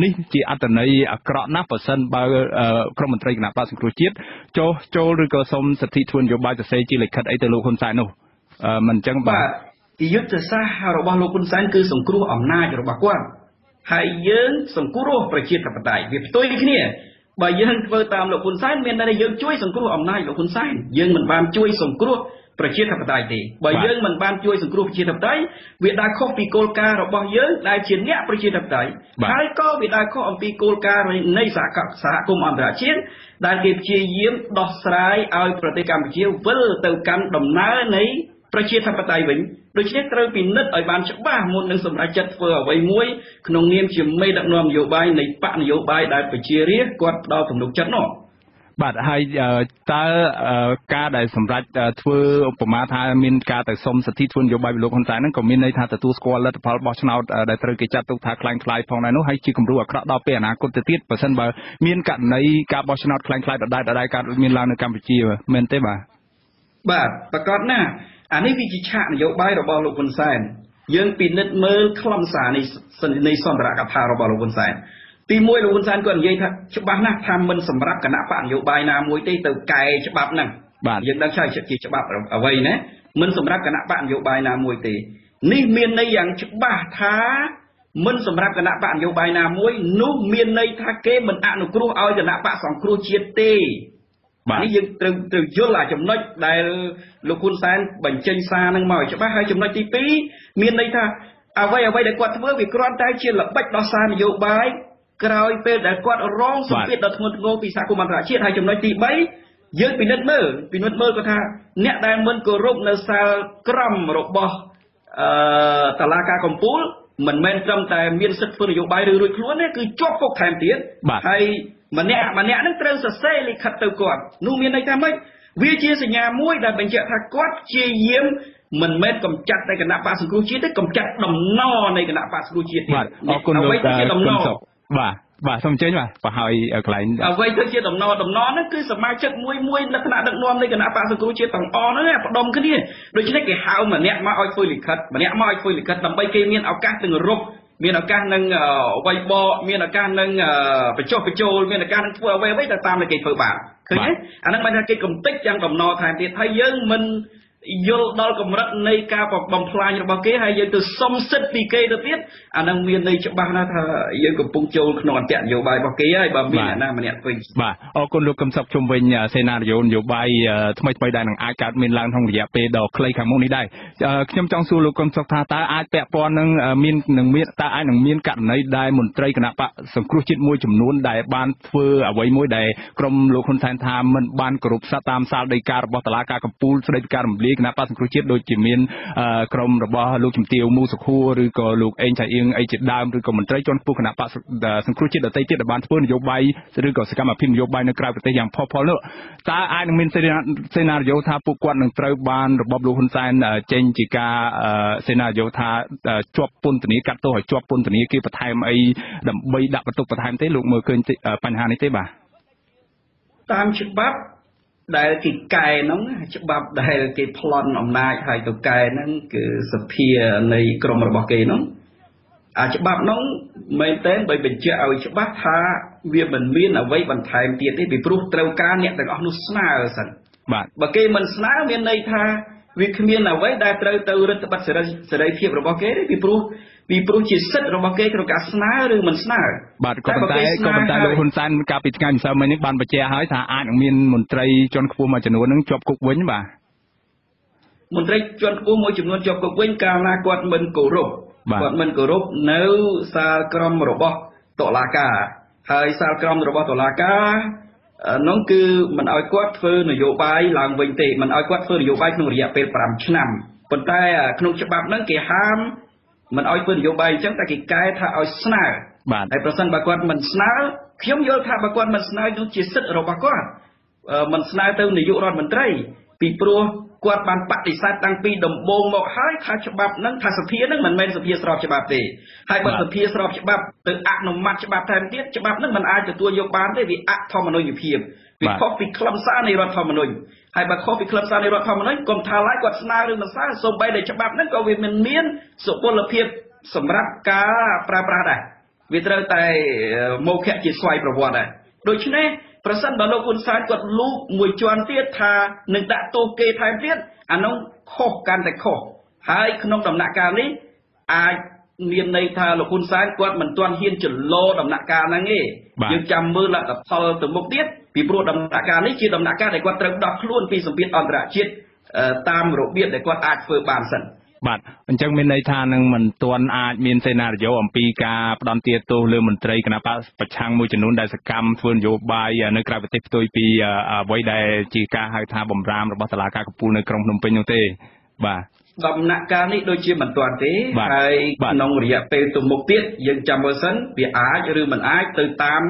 នេះជាអត្តន័យអាក្រក់ណាស់បើសិនបើក្រមមន្ត្រីគណៈបក្សសង្គ្រោះជាតិចោះចូលឬក៏សុំសិទ្ធិធ្វើនយោបាយសរសេរជាលិខិតអីទៅលោកហ៊ុនសែននោះមិនអញ្ចឹងបាទយុទ្ធសាស្ត្ររបស់លោកហ៊ុនសែនគឺសង្គ្រោះអំណាចរបស់គាត់ហើយយើងសង្គ្រោះប្រជាធិបតេយ្យវាផ្ទុយគ្នាបើយើងធ្វើតាមលោកហ៊ុនសែនមានន័យថាយើងជួយសង្គ្រោះអំណាចលោកហ៊ុនសែនយើងមិនបានជួយសង្គ្រោះ ប្រជាធិបតេយ្យទេបើយើងមិនបានជួយសង្គ្រោះប្រជាធិបតេយ្យវាដើរខុសពីគោលការណ៍របស់យើងដែលជាអ្នកប្រជាធិបតេយ្យហើយក៏វាដើរខុសអំពីគោលការណ៍នៃសហគមន៍សហគមន៍អន្តរជាតិដែលគេព្យាយាមដោះស្រាយឲ្យប្រទេសកម្ពុជាវិលទៅកាន់ដំណើរនៃប្រជាធិបតេយ្យវិញដូច្នេះត្រូវពិនិត្យឲ្យបានច្បាស់មុននឹងសម្រេចចិត្តធ្វើអ្វីមួយក្នុងនាមជាមេដឹកនាំនយោបាយនៃបកនយោបាយដែលប្រជារាស្ត្រគាត់ផ្ដល់ទំនុកចិត្តនោះ បាទហើយតើការដែលសម្រាប់ធ្វើឧបមាថាមានការទៅសុំសិទ្ធិធ្វើនយោបាយពីលោកហ៊ុនសែនហ្នឹងក៏មានន័យថាទទួលស្គាល់លទ្ធផលបោះឆ្នោតដែលត្រូវគេចាត់ទុកថាคล้ายៗផងដែរនោះហើយជាគំរូអាក្រក់ដល់ពេលអនាគតទៅទៀតបើសិនបើមានករណីការបោះឆ្នោតคล้ายៗដដែលដដែលកើតមានឡើងនៅកម្ពុជាមែនទេបាទបាទប្រកាសណាអានេះវាជាឆាកនយោបាយរបស់លោកហ៊ុនសែនយើងពិនិត្យមើលខ្លឹមសារនៃនៃសន្ទរកថារបស់លោកហ៊ុនសែន ទីមួយលោកហ៊ុនសែនគាត់និយាយថាច្បាស់ណាស់ថាមិនសម្រាប់គណៈបកនយោបាយណាមួយទេទៅកែច្បាប់ហ្នឹងបាទយើងដឹងថាជាច្បាប់អ្វីណាមិនសម្រាប់គណៈបកនយោបាយណាមួយទេនេះមានន័យយ៉ាងច្បាស់ថាមិនសម្រាប់គណៈបកនយោបាយណាមួយនោះមានន័យថាគេមិនអនុគ្រោះឲ្យគណៈបកសង្គ្រោះជាតិទេបាទនេះយើងត្រូវត្រូវយល់អាចំណុចដែលលោកហ៊ុនសែនបញ្ចេញសារនឹងមកច្បាស់ហើយចំណុចទី2មានន័យថាអ្វីអ្វីដែលគាត់ធ្វើវាគ្រាន់តែជាល្បិចដោះសារនយោបាយ ក្រោយពេលដែលគាត់រងសម្ពាធដ៏ធ្ងន់ធ្ងរពីសហគមន៍អន្តរជាតិហើយចំណុចទី3យើងពិនិត្យមើលពិនិត្យមើលគាត់ថាអ្នកដែលមិនគោរពនៅសាលក្រមរបស់អឺតឡាការកម្ពុជាមិនមែនត្រឹមតែមានសិទ្ធិធ្វើនយោបាយឬរួចខ្លួនទេគឺជាប់គុកថែមទៀតហើយម្នាក់ម្នាក់នឹងត្រូវសរសេរលិខិតទៅគាត់នោះមានន័យថាម៉េចវាជាសញ្ញាមួយដែលបញ្ជាក់ថាគាត់ព្យាយាមមិនមែនកំចាត់តែគណៈបកសង្គ្រោះជាតិទេកំចាត់ដំណរនៃគណៈបកសង្គ្រោះជាតិទៀតអរគុណលោកជាដំណរ បាទបាទសូមអញ្ជើញបាទប្រហើយកន្លែងអ្វីទៅជាដំណរដំណរហ្នឹងគឺសមាជិកមួយមួយលក្ខណៈដឹកនាំនៃគណៈបកសង្គ្រោះជាតិទាំងអស់ហ្នឹងផ្ដុំគ្នាដូច្នេះគេហៅម្នាក់មកឲ្យធ្វើលិខិតម្នាក់មកឲ្យធ្វើលិខិតដើម្បីគេមានឱកាសទាំងរុបមានឱកាសនឹងវាយបកមានឱកាសនឹងបញ្ចុះបញ្ចូលមានឱកាសនឹងធ្វើអ្វីអ្វីទៅតាមដែលគេធ្វើបានឃើញទេអាហ្នឹងបានថាគេកំតិចយ៉ាងដំណរថែមទៀតហើយយើងមិន យល់ដល់កម្រិតនៃការបំផ្លាញរបស់គេហើយយើងទៅសុំសិទ្ធិពីគេទៅទៀតអានឹងមានន័យច្បាស់ណាស់ថាយើងកំពុងចូលក្នុងអន្តរនយោបាយរបស់គេហើយបើមានអ្នកណាម្នាក់ធ្វើបាទអរគុណលោកកឹមសុខជុំវិញសេណារីយ៉ូនយោបាយថ្មីថ្មីដែលនឹងអាចកើតមានឡើងក្នុងរយៈពេលដ៏ខ្លីខាងមុខនេះដែរខ្ញុំចង់សួរលោកកឹមសុខថាតើអាចពាក់ព័ន្ធនឹងមាននឹងមានតើអាចនឹងមានករណីដែលមន្ត្រីគណៈបកសង្គ្រោះជាតិមួយចំនួនដែលបានធ្វើអ្វីមួយដែលក្រុមលោកហ៊ុនសែនថាមិនបានគោរពសិទ្ធិតាមសាលដីការបស់តុលាការកំពូលស្តីពីការរំលាយយាយគណៈបក្សសង្គ្រោះជាតិដូចជាមានក្រុមរបស់លោកជំទាវមូសុខួរឬក៏លោកអេងឆៃអៀងអីជាដើមឬក៏មន្ត្រីជាន់ខ្ពស់គណៈបក្សសង្គ្រោះជាតិដទៃទៀតដែលបានធ្វើនយោបាយឬក៏សកម្មភាពនយោបាយនៅក្រៅប្រទេសយ៉ាងផុសផុលនោះតើអាចនឹងមានសេណារីយ៉ូថាពួកគាត់នឹងត្រូវបានរបបលោកហ៊ុនសែនចេញជាការសេណារីយ៉ូថាជាប់ពន្ធនាកាត់ទោសឲ្យជាប់ពន្ធនាគារបន្ថែមអីដើម្បីដាក់បន្ទុកបន្ថែមទេលោកមើលឃើញបញ្ហានេះទេបាទតាមច្បាប់ ដែលគេកែហ្នឹងច្បាប់ដែលគេប្លន់អំណាចឲ្យទៅកែហ្នឹងគឺសភានៃក្រមរបស់គេហ្នឹងអាច្បាប់ហ្នឹងមែនតើបើបញ្ជាក់ឲ្យច្បាស់ថាវាមិនមានអ្វីបន្ថែមទៀតទេពីព្រោះត្រូវការអ្នកទាំងអស់នោះស្នើសិនបាទបើគេមិនស្នើមានន័យថាវាគ្មានអ្វីដែលត្រូវទៅរដ្ឋបတ်សេរីសេរីភាពរបស់គេទេពីព្រោះ ពីព្រោះជាសិទ្ធិរបស់គេក្នុងការស្នើឬមិនស្នើបាទក៏ប៉ុន្តែក៏ប៉ុន្តែលោកហ៊ុនសែនកាលពីថ្ងៃម្សិលមិញនេះបានបញ្ជាក់ហើយថាអាចនឹងមានមន្ត្រីជាន់ខ្ពស់មួយចំនួននឹងជាប់គុកវិញបាទមន្ត្រីជាន់ខ្ពស់មួយចំនួនជាប់គុកវិញកាលណាគាត់មិនគោរពគាត់មិនគោរពនៅសាលក្រមរបស់តុលាការហើយសាលក្រមរបស់តុលាការនោះគឺមិនឲ្យគាត់ធ្វើនយោបាយឡើងវិញទេមិនឲ្យគាត់ធ្វើនយោបាយក្នុងរយៈពេល5ឆ្នាំប៉ុន្តែក្នុងច្បាប់ហ្នឹងគេហាម មិនឲ្យធ្វើនយោបាយអញ្ចឹងតែគេកែថាឲ្យស្នើបាទហើយប្រសិនបើគាត់មិនស្នើខ្ញុំយល់ថាបើគាត់មិនស្នើនោះជាសិទ្ធិរបស់គាត់មិនស្នើទៅនាយករដ្ឋមន្ត្រីពីព្រោះ គាត់បានបដិសេធតាំងពីដំបូងមកហើយថាច្បាប់ហ្នឹងថាសភាហ្នឹងមិនមែនសភាស្របច្បាប់ទេហើយបើសភាស្របច្បាប់ទៅអនុម័តច្បាប់ថែមទៀតច្បាប់ហ្នឹងមិនអាចទទួលយកបានទេវាអធម្មនុញ្ញភាពវាខុសពីខ្លឹមសារនៃរដ្ឋធម្មនុញ្ញហើយបើខុសពីខ្លឹមសារនៃរដ្ឋធម្មនុញ្ញកុំថាឡើយគាត់ស្នើឬមិនស្នើសូម្បីតែច្បាប់ហ្នឹងក៏វាមិនមានសុពលភាពសម្រាប់ការប្រើប្រាស់ដែរវាត្រូវតែមោខៈជាស្វ័យប្រវត្តិដែរដូច្នេះ ប្រសិនបើលោកហ៊ុនសែនគាត់លូកមួយជាន់ទៀតថានឹងដាក់ទោសគេថែមទៀតអានោះខុសកាន់តែខុសហើយក្នុងដំណាក់កាលនេះអាចមានន័យថាលោកហ៊ុនសែនគាត់មិនទាន់ហ៊ានចន្លោដំណាក់កាលហ្នឹងទេយើងចាំមើលលទ្ធផលទៅមុខទៀតពីព្រោះដំណាក់កាលនេះជាដំណាក់កាលដែលគាត់ត្រូវដោះខ្លួនពីសម្ពាធអន្តរជាតិតាមរបៀបដែលគាត់អាចធ្វើបានសិន បាទអញ្ចឹងមានន័យថានឹងមិនទាន់អាចមានសេណារីយ៉ូអំពីការផ្ដន់ទាទោសលើមន្ត្រីគណៈបកប្រឆាំងមួយចំនួនដែលសកម្មធ្វើនយោបាយនៅក្រៅប្រទេសផ្ទុយពីអ្វីដែលជាការហៅថាបំរាមរបស់តុលាការកំពូលនៅក្រុងភ្នំពេញនោះទេបាទ ដំណាក់កាលនេះដូចជាមិនទាន់ទេហើយក្នុងរយៈពេលទៅមុខទៀតយើងចាំមើលសិនវាអាចឬមិនអាចទៅតាម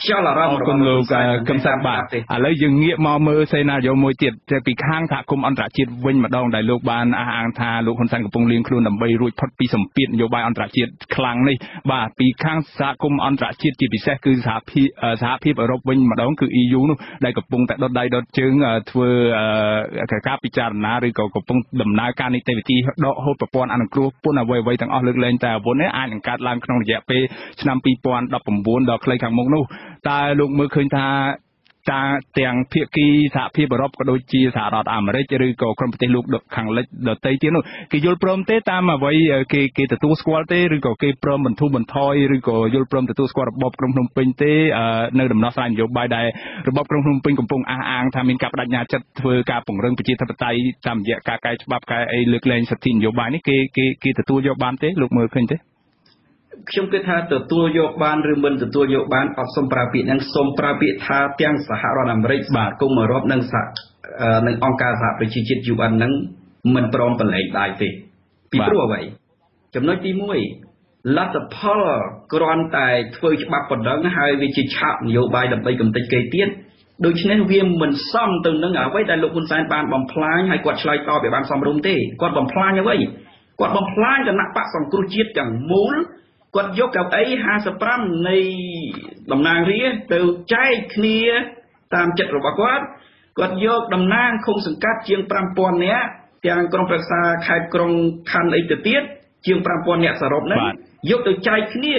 ខ្យល់អារម្មណ៍របស់លោកកឹមសាបាទឥឡូវយើងងាកមកមើលសេណារីយ៉ូមួយទៀតពីខាងសហគមន៍អន្តរជាតិវិញម្ដងដែលលោកបានអះអាងថាលោកហ៊ុនសែនកំពុងលៀងខ្លួនដើម្បីរួចផុតពីសម្ពាធនយោបាយអន្តរជាតិខ្លាំងនេះបាទពីខាងសហគមន៍អន្តរជាតិជាពិសេសគឺសហភាពសហភាពអឺរ៉ុបវិញម្ដងគឺ EU នោះដែលកំពុងតែដុតដៃដុតជើងធ្វើការពិចារណាឬក៏កំពុងដំណើរការនីតិវិធីដកហូតប្រព័ន្ធអនុគ្រោះពន្ធអ្វីៗទាំងអស់លើកលែងតែអាវុធនេះអាចនឹងកើតឡើងក្នុងរយៈពេលឆ្នាំ2019ដល់ខ្លីខាងមុខនោះតើលោកមើលឃើញថា តាទាំងភាគីសហភាពអឺរ៉ុបក៏ដូចជាសហរដ្ឋអាមេរិកឬក៏ក្រុមប្រទេសលោកខាងលិចដទៃទៀតនោះគេយល់ព្រមទេតាមអ្វីគេគេទទួលស្គាល់ទេឬក៏គេព្រមបន្ធូរបន្ថយឬក៏យល់ព្រមទទួលស្គាល់របបក្រុងភ្នំពេញទេនៅដំណោះស្រាយនយោបាយដែលរបបក្រុងភ្នំពេញកំពុងអះអាងថាមានការបដិញ្ញាចិត្តធ្វើការពង្រឹងប្រជាធិបតេយ្យតាមរយៈការកែច្បាប់កែអីលើកលែងសិទ្ធិនយោបាយនេះគេគេគេទទួលយកបានទេលោកមើលឃើញទេ ខ្ញុំគិតថាទទួលយកបានឬមិនទទួលយកបានអត់សូមប្រើពាក្យហ្នឹងសូមប្រើពាក្យថាទាំងសហរដ្ឋអាមេរិកបាទគុំអឺរ៉ុបនិងសហនិងអង្គការសហប្រជាជាតិ UN ហ្នឹងមិនព្រមប្រឡែងដៃទេពីព្រោះអ្វីចំណុចទី1លទ្ធផលគ្រាន់តែធ្វើច្បាប់ប៉ុណ្ណឹងហើយវាជាឆាកនយោបាយដើម្បីកំទេចគេទៀតដូច្នេះវាមិនសមទៅនឹងអ្វីដែលលោកហ៊ុនសែនបានបំផ្លាញហើយគាត់ឆ្លើយតបវាបានសមរម្យទេគាត់បំផ្លាញអ្វីគាត់បំផ្លាញគណៈបកសង្គ្រោះជាតិទាំងមូល គាត់យកកៅអី55នៃតំណាងរាទៅចែកគ្នាតាមចិត្តរបស់គាត់គាត់យកតំណាងឃុំសង្កាត់ជាង5000នាក់ទាំងក្រុមប្រឹក្សាខេត្តក្រុងខណ្ឌអីទៅទៀតជាង5000នាក់សរុបហ្នឹងយកទៅចែកគ្នា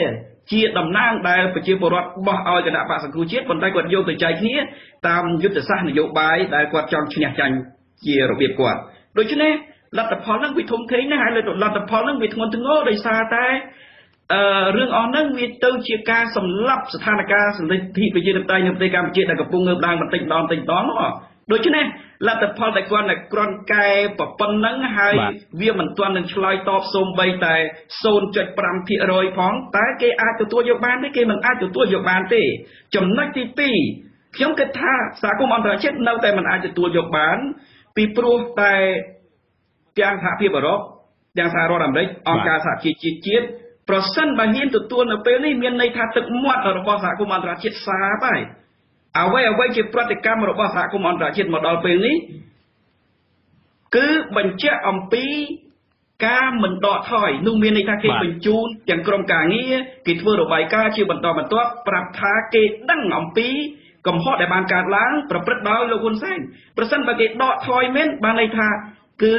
ជាតំណាងដែលប្រជាពលរដ្ឋបោះឲ្យគណៈបក្សសង្គ្រោះជាតិប៉ុន្តែគាត់យកទៅចែកគ្នាតាមយុទ្ធសាស្ត្រនយោបាយដែលគាត់ចង់ឈ្នះចាញ់ជារបៀបគាត់ដូច្នេះលទ្ធផលហ្នឹងវាធំធេងណាស់ហើយលទ្ធផលហ្នឹងវាធ្ងន់ធ្ងរដោយសារតែ អឺរឿងអស់ហ្នឹងវាទៅជាការសម្លាប់ស្ថានភាពសន្តិភាពប្រជាធិបតេយ្យនៅប្រទេសកម្ពុជាដែលកំពុងងើបឡើងបន្តិចម្ដងបន្តិចម្ដងនោះដូច្នេះលទ្ធផលតែគាត់តែគ្រាន់កែប៉ុណ្ណឹងហើយវាមិនទាន់នឹងឆ្លើយតបសូម្បីតែ0.5%ផងតែគេអាចទទួលយកបានទេគេមិនអាចទទួលយកបានទេ ចំណុចទី2ខ្ញុំគិតថាសហគមន៍អន្តរជាតិនៅតែមិនអាចទទួលយកបាន ពីព្រោះតែទាំងសហភាពអឺរ៉ុបទាំងសហរដ្ឋអាមេរិកអង្គការសហជីវជាតិជាតិ ប្រសិនបើហ៊ានទទួលនៅពេលនេះមានន័យថាទឹកមាត់របស់សហគមន៍អន្តរជាតិសាបហើយអ្វីអ្វីជាប្រតិកម្មរបស់សហគមន៍អន្តរជាតិមកដល់ពេលនេះគឺបញ្ជាក់អំពីការមិនដកថយនោះមានន័យថាគេបញ្ជូនទាំងក្រុមការងារគេធ្វើរបាយការណ៍ជាបន្តបន្ទាប់ប្រាប់ថាគេដឹងអំពីកំហុសដែលបានកើតឡើងប្រព្រឹត្តដោយលោកហ៊ុនសែនប្រសិនបើគេដកថយមែនបានន័យថា គឺ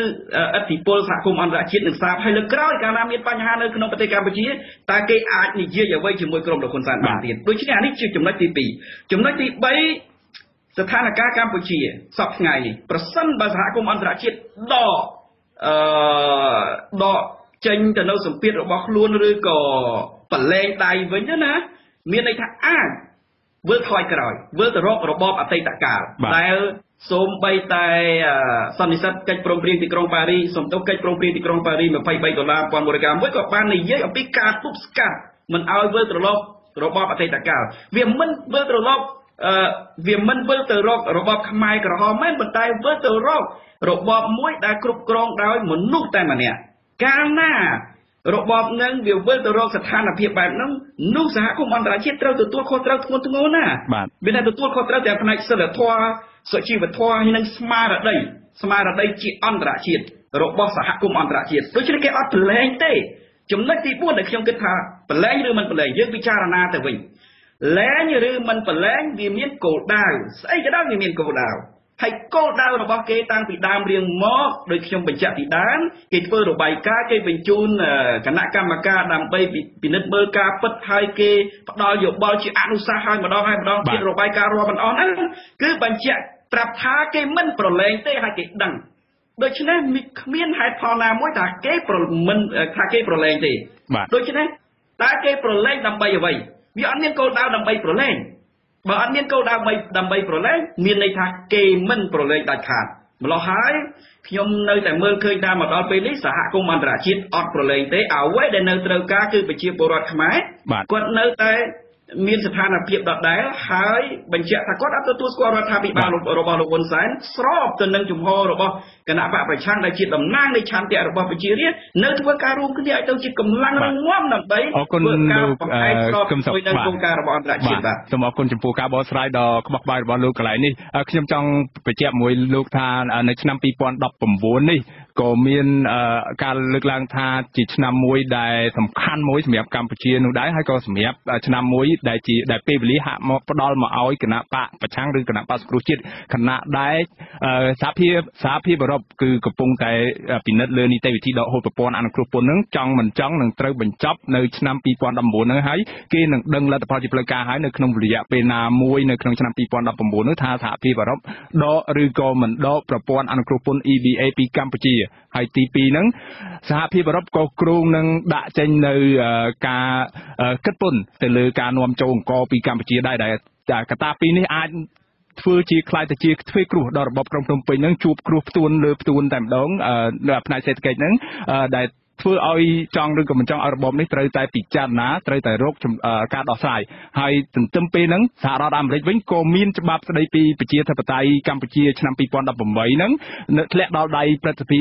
អធិពលសហគមន៍អន្តរជាតិនឹងសាបហើយលើក្រោយកាលណាមានបញ្ហានៅក្នុងប្រទេសកម្ពុជាតើគេអាចនិយាយអ្វីជាមួយក្រុមលោកហ៊ុនសែនបានទៀតដូច្នេះអានេះជាចំណុចទី2ចំណុចទី3ស្ថានភាពកម្ពុជាសពថ្ងៃនេះប្រសិនបើសហគមន៍អន្តរជាតិដកអឺដកចេញទៅនៅសម្ពាធរបស់ខ្លួនឬក៏ប្រឡែងដៃវិញទៅណាមានន័យថាអាច វិលថយក្រោយវិលទៅរករបបអតីតកាលដែលសូម្បីតែសន្និសីទកិច្ចព្រមព្រៀងទីក្រុងប៉ារីសំទុះកិច្ចព្រមព្រៀងទីក្រុងប៉ារី23ដុល្លារ1991ក៏បាននិយាយអំពីការទប់ស្កាត់មិនឲ្យវិលត្រឡប់របបអតីតកាលវាមិនវិលត្រឡប់អឺវាមិនវិលទៅរករបបខ្មែរក្រហមមែនប៉ុន្តែវិលទៅរករបបមួយដែលគ្រប់គ្រងដោយមនុស្សតែម្នាក់កាលណា របបនឹងវាវិលទៅរកស្ថានភាពបែបហ្នឹងនោះសហគមន៍អន្តរជាតិត្រូវទទួលខុសត្រូវធ្ងន់ធ្ងរណាស់វាតែទទួលខុសត្រូវទាំងផ្នែកសិលធម៌សុជីវធម៌ហើយនិងស្មារតីស្មារតីជាអន្តរជាតិរបស់សហគមន៍អន្តរជាតិដូច្នេះគេអត់ប្រឡែងទេចំណុចទី4ដែលខ្ញុំគិតថាប្រឡែងឬមិនប្រឡែងយើងពិចារណាទៅវិញលែងឬមិនប្រឡែងវាមានគោលដៅស្អីក៏ដោយវាមានគោលដៅ ហើយគោលដៅរបស់គេតាំងពីដើមរៀងមកដោយខ្ញុំបញ្ជាក់ពីដើមគេធ្វើរបាយការណ៍គេបញ្ជូនគណៈកម្មការដើម្បីពិនិត្យមើលការពិតហើយគេផ្ដល់យោបល់ជាអនុសាសន៍ឲ្យម្ដងហើយម្ដងទៀតរបាយការណ៍រាប់មិនអស់ហ្នឹងគឺបញ្ជាក់ប្រាប់ថាគេមិនប្រឡែងទេហើយគេដឹងដូច្នេះគ្មានហេតុផលណាមួយថាគេប្រមិនថាគេប្រឡែងទេដូច្នេះតើគេប្រឡែងដើម្បីអ្វីវាអត់មានគោលដៅដើម្បីប្រឡែង បើអត់មានគោលដៅដើម្បីប្រឡែងមានន័យថាគេមិនប្រឡែងដាច់ខាតម្ល៉េះហើយខ្ញុំនៅតែមើលឃើញតាមមកដល់ពេលនេះសហគមន៍អន្តរជាតិអត់ប្រឡែងទេអ្វីដែលនៅត្រូវការគឺប្រជាពលរដ្ឋខ្មែរគាត់នៅតែ មានស្ថានភាពដដែលហើយបញ្ជាក់ថាគាត់អត់ទទួលស្គាល់រដ្ឋាភិបាលរបស់លោកហ៊ុនសែនស្របទៅនឹងជំហររបស់គណៈបកប្រឆាំងដែលជាតំណាងនៃឆន្ទៈរបស់ប្រជារាស្ត្រនៅធ្វើការរួមគ្នាឲ្យទៅជាកម្លាំងរឹងមាំដើម្បីធ្វើការបង្ហាញស្របជាមួយនឹងគោលការណ៍របស់អន្តរជាតិបាទសូមអរគុណចំពោះការបកស្រាយដ៏ក្បោះក្បាយរបស់លោកកន្លែងនេះខ្ញុំចង់បញ្ជាក់មួយលោកថានៅឆ្នាំ2019នេះ ក៏មានការលើកឡើងថាជាឆ្នាំមួយដែលសំខាន់មួយសម្រាប់កម្ពុជានោះដែរហើយក៏សម្រាប់ឆ្នាំមួយដែលជាដែលពេលវេលាហាក់មកផ្ដល់មកឲ្យគណៈបកប្រឆាំងឬគណៈបកសង្គ្រោះជាតិគណៈដែលសហភាពសហភាពអឺរ៉ុបគឺកំពុងតែពិនិត្យលើនីតិវិធីដកហូតប្រព័ន្ធអនុគ្រោះពន្ធនឹងចង់មិនចង់នឹងត្រូវបញ្ចប់នៅឆ្នាំ2019នឹងហើយគេនឹងដឹងលទ្ធផលជាផ្លូវការហើយនៅក្នុងរយៈពេលណាមួយនៅក្នុងឆ្នាំ2019នោះថាសហភាពអឺរ៉ុបដកឬក៏មិនដកប្រព័ន្ធអនុគ្រោះពន្ធ EBA ពីកម្ពុជាហើយទី2ហ្នឹងសហភាពអឺរ៉ុបក៏គ្រោងនឹងដាក់ចេញនៅការគិតពន្ធទៅលើការនាំចូលអង្គពីកម្ពុជាដែរដែលកត្តាពីរនេះអាចធ្វើជាខ្លាយទៅជាទ្វេគ្រោះដល់របបក្រុងភ្នំពេញហ្នឹងជួបគ្រោះផ្ទួនលើផ្ទួនតែម្ដងនៅផ្នែកសេដ្ឋកិច្ចហ្នឹងដែល ធ្វើឲ្យចង់ឬក៏មិនចង់ឲ្យរបបនេះត្រូវតែពិចារណាត្រូវតែរកការដោះស្រាយហើយទន្ទឹមពេលហ្នឹងសហរដ្ឋអាមេរិកវិញក៏មានច្បាប់ស្តីពីប្រជាធិបតេយ្យកម្ពុជាឆ្នាំ2018ហ្នឹងធ្លាក់ដល់ដៃព្រឹទ្ធសភា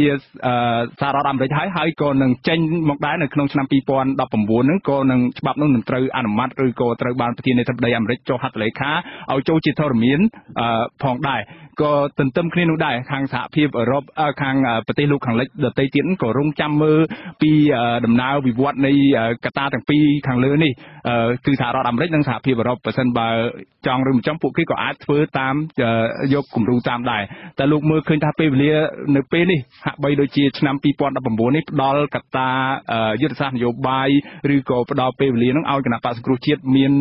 សហរដ្ឋអាមេរិកហើយហើយក៏នឹងចេញមកដែរនៅក្នុងឆ្នាំ2019ហ្នឹងក៏នឹងច្បាប់នោះនឹងត្រូវអនុម័តឬក៏ត្រូវបានប្រធានាធិបតីអាមេរិកចុះហត្ថលេខាឲ្យចូលជាធរមានផងដែរក៏ទន្ទឹមគ្នានោះដែរខាងសហភាពអឺរ៉ុបខាងប្រទេសលោកខាងលិចដទៃទៀតក៏រងចាំមើលពីដំណើរវិវត្តនៃកត្តាទាំងពីរខាងលើនេះគឺសហរដ្ឋអាមេរិកនិងសហភាពអឺរ៉ុបបើសិនបើចង់ឬមិនចង់ពួកគេក៏អាចធ្វើតាមយកគំរូតាមដែរតែលោកមើលឃើញថាពេលវេលានៅពេលនេះហាក់បីដូចជាឆ្នាំ2019នេះផ្ដល់កត្តាយុទ្ធសាស្ត្រនយោបាយឬក៏ផ្ដល់ពេលវេលានឹងឲ្យគណៈបក្សសង្គ្រោះជាតិមាន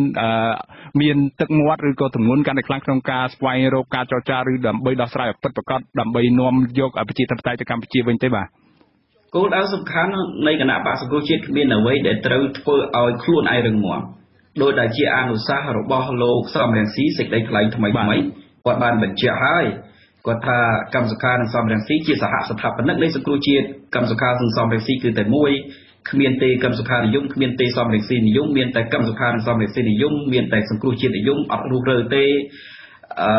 មានទឹកមាត់ឬក៏ទម្ងន់កាន់តែខ្លាំងក្នុងការស្វែងរកការចរចាឬដើម្បីដោះស្រាយពិតប្រាកដដើម្បីនាំយកប្រជាធិបតេយ្យទៅកម្ពុជាវិញទេបាទ គោលដៅសំខាន់នៃគណៈបក្សសង្គ្រោះជាតិគ្មានអ្វីដែលត្រូវធ្វើឲ្យខ្លួនឯងរឹងមាំដោយដែលជាអនុសាសន៍របស់លោកសំរងស៊ីសេចក្តីថ្លែងថ្មីថ្មីគាត់បានបញ្ជាក់ហើយគាត់ថាកម្មសខានិងសំរងស៊ីជាសហស្ថាបនិកនៃសង្គ្រោះជាតិកម្មសខានិងសំរងស៊ីគឺតែមួយគ្មានទេកម្មសុខានិយមគ្មានទេសំរងស៊ីនិយមមានតែកម្មសុខានិងសំរងស៊ីនិយមមានតែសង្គ្រោះជាតិនិយមអត់រុះរើទេ អឺ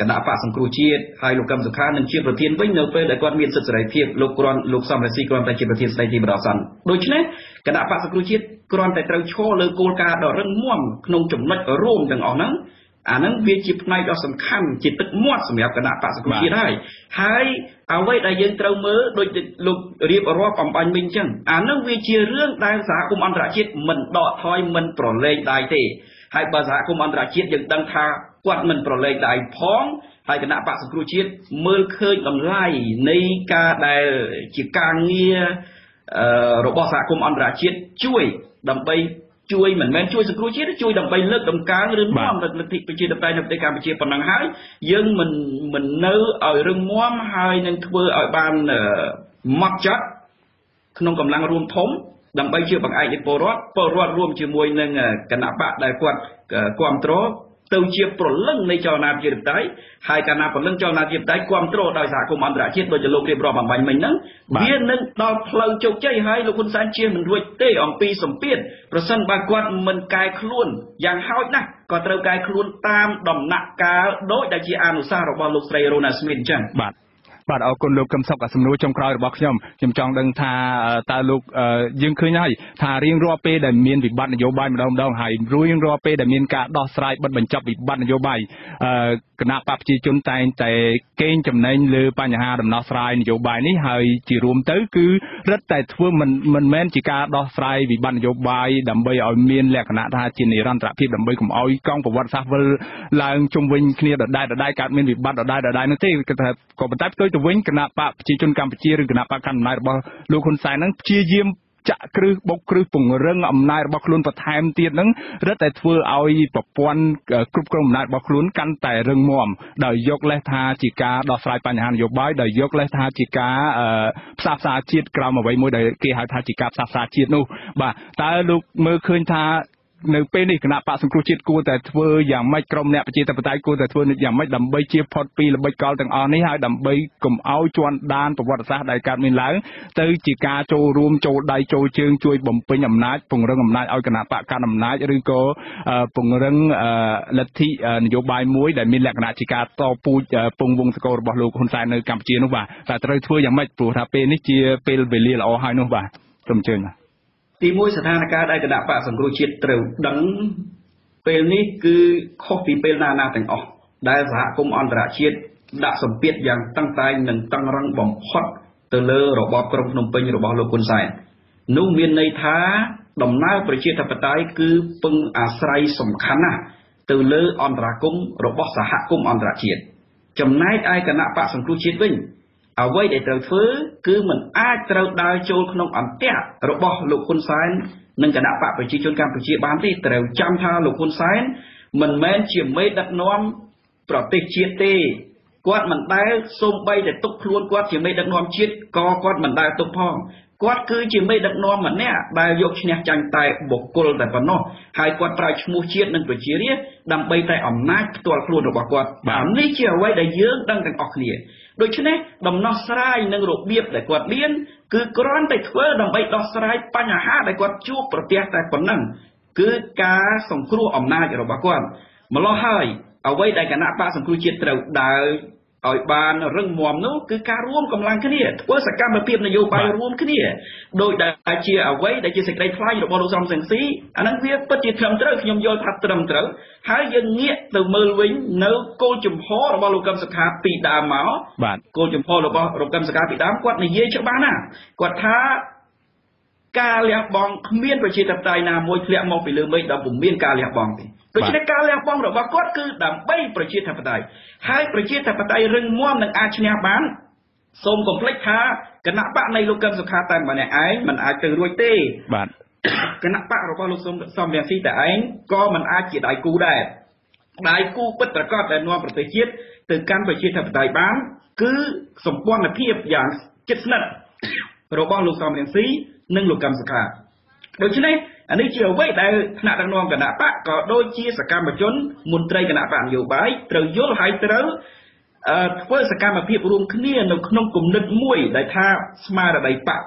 គណៈបកសង្គ្រោះជាតិហើយលោកកឹមសុខានឹងជាប្រធានវិញនៅពេលដែលគាត់មានសិទ្ធិសេរីភាពលោកគ្រាន់លោកសំរងស៊ីគ្រាន់តែជាប្រធានស្ដីទីបដិសន្នដូច្នេះគណៈបកសង្គ្រោះជាតិគ្រាន់តែត្រូវឈរលើគោលការណ៍ដ៏រឹងមាំក្នុងចំណុចរួមទាំងអស់ហ្នឹងអាហ្នឹងវាជាផ្នែកដ៏សំខាន់ជាទឹកមាត់សម្រាប់គណៈបកសង្គ្រោះជាតិហើយហើយអ្វីដែលយើងត្រូវមើលដូចលោករៀបរាប់អំបញ្ញមិញអញ្ចឹងអាហ្នឹងវាជារឿងដែលសហគមន៍អន្តរជាតិមិនដកថយមិនប្រឡែងដៃទេហើយបើសហគមន៍អន្តរជាតិយើងដឹងថា គាត់មិនប្រឡែងដៃផងហើយគណៈបកសង្គ្រោះជាតិមើលឃើញតម្លៃនៃការដែលជាការងាររបស់សហគមន៍អន្តរជាតិជួយដើម្បីជួយមិនមែនជួយសង្គ្រោះជាតិជួយដើម្បីលើកដំកើងឬនាំលទ្ធិប្រជាធិបតេយ្យនៅប្រទេសកម្ពុជាប៉ុណ្ណឹងហើយយើងមិនមិននៅឲ្យរឹងមាំហើយនឹងធ្វើឲ្យបានម៉ត់ចត់ក្នុងកម្លាំងរួមធំដើម្បីជាបង្អែកនៃពលរដ្ឋពលរដ្ឋរួមជាមួយនឹងគណៈបកដែលគាត់គ្រប់គ្រង ទៅជាប្រលឹងនៃចលនាប្រជាធិបតេយ្យហើយកាលណាប្រលឹងចលនាប្រជាធិបតេយ្យគ្រប់គ្រងដោយសហគមន៍អន្តរជាតិដូចជាលោករៀបរាប់អំបញ្ញមិញហ្នឹងវានឹងដល់ផ្លូវជោគជ័យហើយលោកហ៊ុនសែនជាមិនរួចទេអំពីសម្ពាធប្រសិនបើគាត់មិនកែខ្លួនយ៉ាងហោចណាស់ក៏ត្រូវកែខ្លួនតាមដំណាក់កាលដោយដែលជាអនុសាសន៍របស់លោកស្រីរ៉ូណាស្មីតអញ្ចឹងបាទ បាទអរគុណលោកកឹមសុខសំណួរចុងក្រោយរបស់ខ្ញុំខ្ញុំចង់ដឹងថាតើលោកយើងឃើញហើយថារៀងរាល់ពេលដែលមានវិបត្តិនយោបាយម្ដងម្ដងហើយរៀងរាល់ពេលដែលមានការដោះស្រាយបិទបញ្ចប់វិបត្តិនយោបាយគណៈបកប្រជាជនតែងតែកេងចំណេញលើបញ្ហាដំណោះស្រាយនយោបាយនេះហើយជារួមទៅគឺរឹតតែធ្វើមិនមិនមែនជាការដោះស្រាយវិបត្តិនយោបាយដើម្បីឲ្យមានលក្ខណៈថាជានិរន្តរភាពដើម្បីកុំឲ្យកង់ប្រវត្តិសាស្ត្រវិលឡើងជុំវិញគ្នាដដែលដដែលកើតមានវិបត្តិដដែលដដែលនោះទេគឺថាក៏ប៉ុន្តែផ្ទុយទៅវិញគណៈបកប្រជាជនកម្ពុជាឬគណៈបកកណ្ដាលអំណាចរបស់លោកហ៊ុនសែនហ្នឹងព្យាយាមចាក់គ្រឹះបុកគ្រឹះពង្រឹងអំណាចរបស់ខ្លួនបន្ថែមទៀតហ្នឹងរឹតតែធ្វើឲ្យប្រព័ន្ធគ្រប់គ្រងអំណាចរបស់ខ្លួនកាន់តែរឹងមាំដោយយកលេសថាជាការដោះស្រាយបញ្ហានយោបាយដោយយកលេសថាជាការផ្សះផ្សាជាតិក្រោមអ្វីមួយដែលគេហៅថាជាការផ្សះផ្សាជាតិនោះបាទតើលោកមើលឃើញថា នៅពេលនេះគណៈបកសង្គ្រោះជាតិគួរតែធ្វើយ៉ាងម៉េចក្រុមអ្នកប្រជាធិបតេយ្យគួរតែធ្វើយ៉ាងម៉េចដើម្បីជៀសផុតពីល្បិចកលទាំងអស់នេះហើយដើម្បីកុំឲ្យជន់ដានប្រវត្តិសាស្ត្រដែលកើតមានឡើងទៅជាការចូលរួមចូលដៃចូលជើងជួយបំពេញអំណាចពង្រឹងអំណាចឲ្យគណៈបកកាន់អំណាចឬក៏ពង្រឹងលទ្ធិនយោបាយមួយដែលមានលក្ខណៈជាការតពូជពងវងសកលរបស់លោកហ៊ុនសែននៅកម្ពុជានោះបាទតែត្រូវធ្វើយ៉ាងម៉េចព្រោះថាពេលនេះជាពេលវេលាល្អហើយនោះបាទសូមអញ្ជើញបាទ ទីមួយស្ថានភាពដែលគណៈបកសង្គ្រោះជាតិត្រូវដឹងពេលនេះគឺខុសពីពេលណាណាទាំងអស់ដែលសហគមន៍អន្តរជាតិដាក់សម្ពាធយ៉ាងតឹងតែងនិងតឹងរឹងបំផុតទៅលើរបបក្រុងភ្នំពេញរបស់លោកហ៊ុនសែននោះមានន័យថាដំណើរប្រជាធិបតេយ្យគឺពឹងអាស្រ័យសំខាន់ណាស់ទៅលើអន្តរាគមរបស់សហគមន៍អន្តរជាតិចំណែកឯគណៈបកសង្គ្រោះជាតិវិញ អ្វីដែលត្រូវធ្វើគឺมันអាចត្រូវដើរចូលក្នុងអន្ទាក់របស់លោកហ៊ុនសែននិងគណៈបកប្រជាជនកម្ពុជាបានទេត្រូវចាំថាលោកហ៊ុនសែនមិនមែនជាមេដឹកនាំប្រទេសជាតិទេគាត់មិនដែលសូម្បីតែទុកខ្លួនគាត់ជាមេដឹកនាំជាតិក៏គាត់មិនដែលទុកផងគាត់គឺជាមេដឹកនាំម្នាក់ដែលយកឈ្នះចាញ់តែបុគ្គលតែប៉ុណ្ណោះហើយគាត់ប្រើឈ្មោះជាតិនិងប្រជារាស្ត្រដើម្បីតែអំណាចផ្ទាល់ខ្លួនរបស់គាត់បាទនេះជាអ្វីដែលយើងដឹងទាំងអស់គ្នា ដូច្នេះដំណោះស្រាយនឹងរបៀបដែលគាត់មានគឺគ្រាន់តែធ្វើដើម្បីដោះស្រាយបញ្ហាដែលគាត់ជួបប្រទះតែប៉ុណ្ណឹងគឺការសង្គ្រោះអំណាចរបស់គាត់ម្លោះហើយអ្វីដែលគណៈបកសង្គ្រោះជាតិត្រូវដើរ ឲ្យបានរឹងមាំនោះគឺការរួមកម្លាំងគ្នាធ្វើសកម្មភាពនយោបាយរួមគ្នាដោយដែលជាអ្វីដែលជាសេចក្តីថ្លែងរបស់លោកសំសង្ស៊ីអាហ្នឹងវាពិតជាត្រឹមត្រូវខ្ញុំយល់ថាត្រឹមត្រូវហើយយើងងាកទៅមើលវិញនៅគោលជំហររបស់លោកកឹមសុខាពីដើមមកបាទគោលជំហររបស់លោកកឹមសុខាពីដើមគាត់និយាយច្បាស់ណាស់គាត់ថាការលះបង់គ្មានប្រជាធិបតេយ្យណាមួយធ្លាក់មកពីលើមេឃដែលពុំមានការលះបង់ទេ ដូច្នេះការលះបង់របស់គាត់គឺដើម្បីប្រជាធិបតេយ្យហើយប្រជាធិបតេយ្យរឹងមាំនឹងអាចឈ្នះបានសូមកុំភ្លេចថាគណៈបកនៃលោកកឹមសុខាតែម្នាក់ឯងមិនអាចទៅរួចទេបាទគណៈបករបស់លោកសំរងស៊ីតែឯងក៏មិនអាចជាដៃគូដែរដៃគូពិតប្រកបដែលនាំប្រទេសជាតិទៅកាន់ប្រជាធិបតេយ្យបាន គឺសម្ព័ន្ធភាពយ៉ាងជិតស្និទ្ធរបស់លោកសំរងស៊ីនិងលោកកឹមសុខាដូច្នេះ អានេះជាអ្វីដែលថ្នាក់ដឹកនាំគណៈបកក៏ដូចជាសកម្មជនមន្ត្រីគណៈបកនយោបាយត្រូវយល់ហើយត្រូវធ្វើសកម្មភាពរួមគ្នានៅក្នុងគំនិតមួយដែលថាស្មារតីបក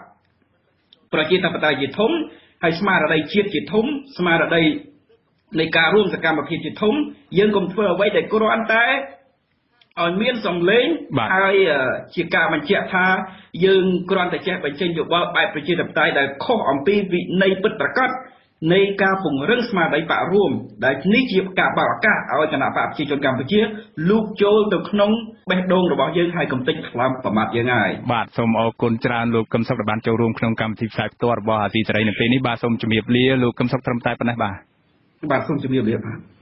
ប្រជាធិបតេយ្យជាធំហើយស្មារតីជាតិជាធំស្មារតីនៃការរួមសកម្មភាពជាធំយើងកុំធ្វើអ្វីដែលគ្រាន់តែ ឲ្យមានសម្លេងហើយជាការបញ្ជាក់ថាយើងគ្រាន់តែចេះបញ្ចេញយោបល់បែបប្រជាធិបតេយ្យដែលខុសអំពីវិន័យពិតប្រាកដនៃការពង្រឹងស្មារតីបករួមដែលនេះជាការបើកឱកាសឲ្យគណៈបកប្រជាជនកម្ពុជាលូកចូលទៅក្នុងបេះដូងរបស់យើងហើយកុំតិចខ្លាំប្រមាថយើងហើយបាទសូមអរគុណច្រើនលោកកឹមសុខដែលបានចូលរួមក្នុងកម្មវិធីផ្សាយផ្ទាល់របស់អាស៊ីសេរីនៅពេលនេះបាទសូមជម្រាបលាលោកកឹមសុខត្រឹមតែប៉ុណ្ណេះបាទបាទសូមជម្រាបលាបាទ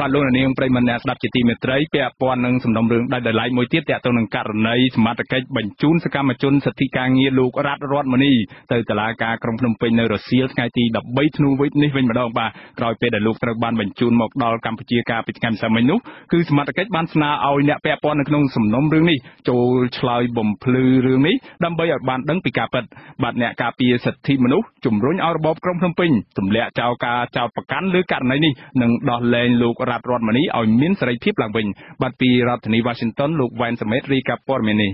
បាទលោកនាងប្រិមនៈស្ដាប់ជាទីមេត្រីពាក់ព័ន្ធនឹងសំណុំរឿងដាច់ដោយឡែកមួយទៀតតាក់ទងនឹងករណីសមត្ថកិច្ចបញ្ជូនសកម្មជនសិទ្ធិការងារលោករ៉ាត់រតមនីទៅតុលាការក្រុងភ្នំពេញនៅរសៀលថ្ងៃទី13ធ្នូវិចនេះវិញម្ដងបាទក្រោយពេលដែលលោកត្រូវបានបញ្ជូនមកដល់កម្ពុជាកាលពីថ្ងៃម្សិលមិញនោះគឺសមត្ថកិច្ចបានស្នើឲ្យអ្នកពាក់ព័ន្ធនៅក្នុងសំណុំរឿងនេះចូលឆ្លើយបំភ្លឺរឿងនេះដើម្បីឲ្យបានដឹងពីការពិតបាទអ្នកការពារសិទ្ធិមនុស្សជំរុញឲ្យរបបក្រុងភ្នំពេញទម្លាក់ចោលការចោទប្រកាន់លើករណីនេះនិងដោះលែងលោករ៉ាត់រតមនីឲ្យមានសេរីភាពឡើងវិញបាទពីរដ្ឋធានី Washington លោកវ៉ែនសមេតរីកាព័ត៌មាននេះ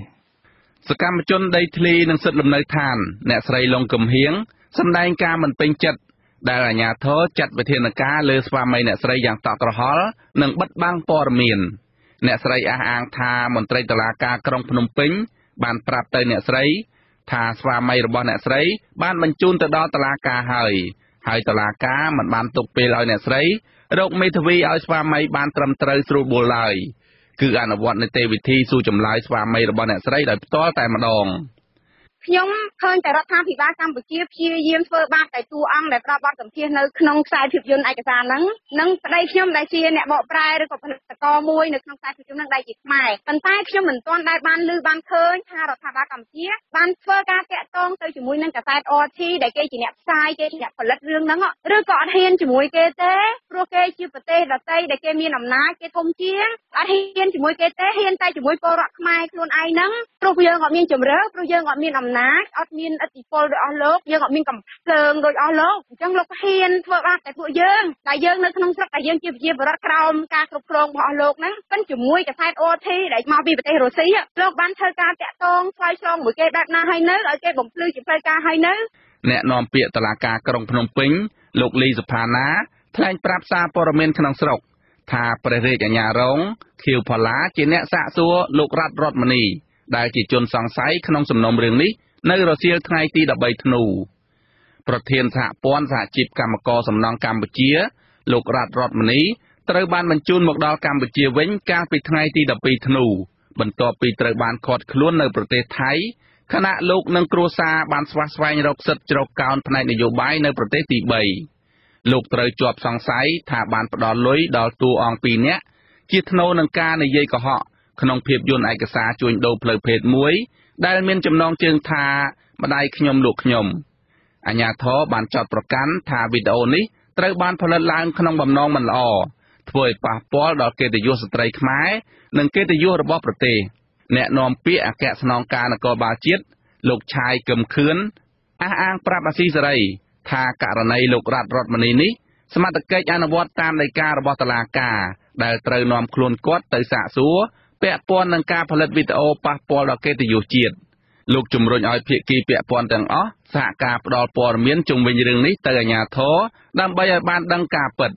សកម្មជនដីធ្លីនិងសិទ្ធិលំនៅឋាន អ្នកស្រីលងកំហៀងសម្ដែងការមិនពេញចិត្តដែលអាជ្ញាធរចាត់វិធានការលើស្វាមីអ្នកស្រីយ៉ាងតក់ក្រហល់និងបិទបាំងព័ត៌មាន អ្នកស្រីអះអាងថាមន្ត្រីតុលាការក្រុងភ្នំពេញ បានប្រាប់ទៅអ្នកស្រី ថាស្វាមីរបស់អ្នកស្រី បានបញ្ជូនទៅដល់តុលាការហើយ ហើយតុលាការមិនបានទុកពេលឲ្យអ្នកស្រីរកមេធាវីឲ្យស្វាមីបានត្រឹមត្រូវស្រួលបួលឡើយគឺអនុវត្តនីតិវិធីសួរចម្លើយស្វាមីរបស់អ្នកស្រីដោយផ្ទាល់តែម្ដង។ ខ្ញុំឃើញតែរដ្ឋាភិបាលកម្ពុជាព្យាយាមធ្វើបាបតែតួអង្គដែលផ្ដល់បទសម្ភាសនៅក្នុងខ្សែភាពយន្តឯកសារហ្នឹងនិងប្តីខ្ញុំដែលជាអ្នកបកប្រែឬក៏ផលិតករមួយនៅក្នុងខ្សែភាពយន្តហ្នឹងដែលជាខ្មែរប៉ុន្តែខ្ញុំមិនទាន់ដែលបានឮបានឃើញថារដ្ឋាភិបាលកម្ពុជាបានធ្វើការតាក់ទងទៅជាមួយនឹងកាសែត RT ដែលគេជាអ្នកផ្សាយគេជាអ្នកផលិតរឿងហ្នឹងឬក៏អត់ហ៊ានជាមួយគេទេព្រោះគេជាប្រទេសដទៃដែលគេមានអំណាចគេធំជាងអត់ហ៊ានជាមួយគេទេហ៊ានតែជាមួយពលរដ្ឋខ្មែរខ្លួនឯងហ្នឹងព្រោះយើងអត់មានជំរឿព្រោះយើងអត់មានអំណាចអត់មានឥទ្ធិពលដោយអស់លោកយើងអត់មានកំភ្លើងដោយអស់លោកអញ្ចឹងលោកហ៊ានធ្វើបាបតែពួកយើងតែយើងនៅក្នុងស្រុកតែយើងជាប្រជាពលរដ្ឋក្រោមការគ្រប់គ្រងរបស់អស់លោកហ្នឹងប៉ិនជាមួយកសែត OT ដែលមកពីប្រទេសរុស្ស៊ីលោកបានធ្វើការតាក់ទងឆ្លើយឆ្លងមួយគេបែបណាហើយនៅឲ្យគេបំភ្លឺជាផ្លូវការហើយនៅអ្នកនាំពាក្យតឡាការក្រុងភ្នំពេញលោកលីសុផាណាថ្លែងប្រាប់សារព័ត៌មានក្នុងស្រុកថាព្រះរាជអាជ្ញារងខៀវផល្លាជាអ្នកសាកសួរលោករ៉ាត់រតមនីដែលជាជនសង្ស័យក្នុងសំណុំរឿងនេះ នៅរសៀលថ្ងៃទី13ធ្នូប្រធានសហព័ន្ធសហជីពកម្មករសំណង់កម្ពុជា លោករ៉ាត់រតមនីត្រូវបានបញ្ជូនមកដល់កម្ពុជាវិញកាលពីថ្ងៃទី12ធ្នូបន្ទាប់ពីត្រូវបានឃាត់ខ្លួននៅប្រទេសថៃខណៈលោកនិងគ្រួសារបានស្វះស្វែងរកសិទ្ធិជ្រកកោនផ្នែកនយោបាយនៅប្រទេសទី3លោកត្រូវជាប់សង្ស័យថាបានផ្ដល់លុយដល់តួអង្គពីរនាក់ជាថ្នូរនឹងការនិយាយកុហកក្នុងភាពយន្តឯកសារជួញដូរផ្លូវភេទមួយ ដែលមានចំណងជើងថាម្ដាយខ្ញុំលោកខ្ញុំអាញាធរបានចោទប្រកាន់ថាវីដេអូនេះត្រូវបានផលិតឡើងក្នុងបំណងមិនល្អធ្វើឲ្យប៉ះពាល់ដល់កិត្តិយសស្ត្រីខ្មែរនិងកិត្តិយសរបស់ប្រទេសអ្នកនាំពាក្យអគ្គស្នងការនគរបាលជាតិលោកឆាយកឹមខឿនអះអាងប្រាប់អាស៊ីសេរីថាករណីលោករ៉ាត់រតមនីនេះសមត្ថកិច្ចអនុវត្តតាមដីការបស់តុលាការដែលត្រូវនាំខ្លួនគាត់ទៅសាកសួរ ពាក់ព័ន្ធនឹងការផលិតវីដេអូប៉ះពាល់ដល់កិត្តិយសជាតិលោកជំរុញឲ្យភាគីពាក់ព័ន្ធទាំងអស់សហការផ្ដល់ព័ត៌មានជុំវិញរឿងនេះទៅអាជ្ញាធរដើម្បីឲ្យបានដឹងការពិត។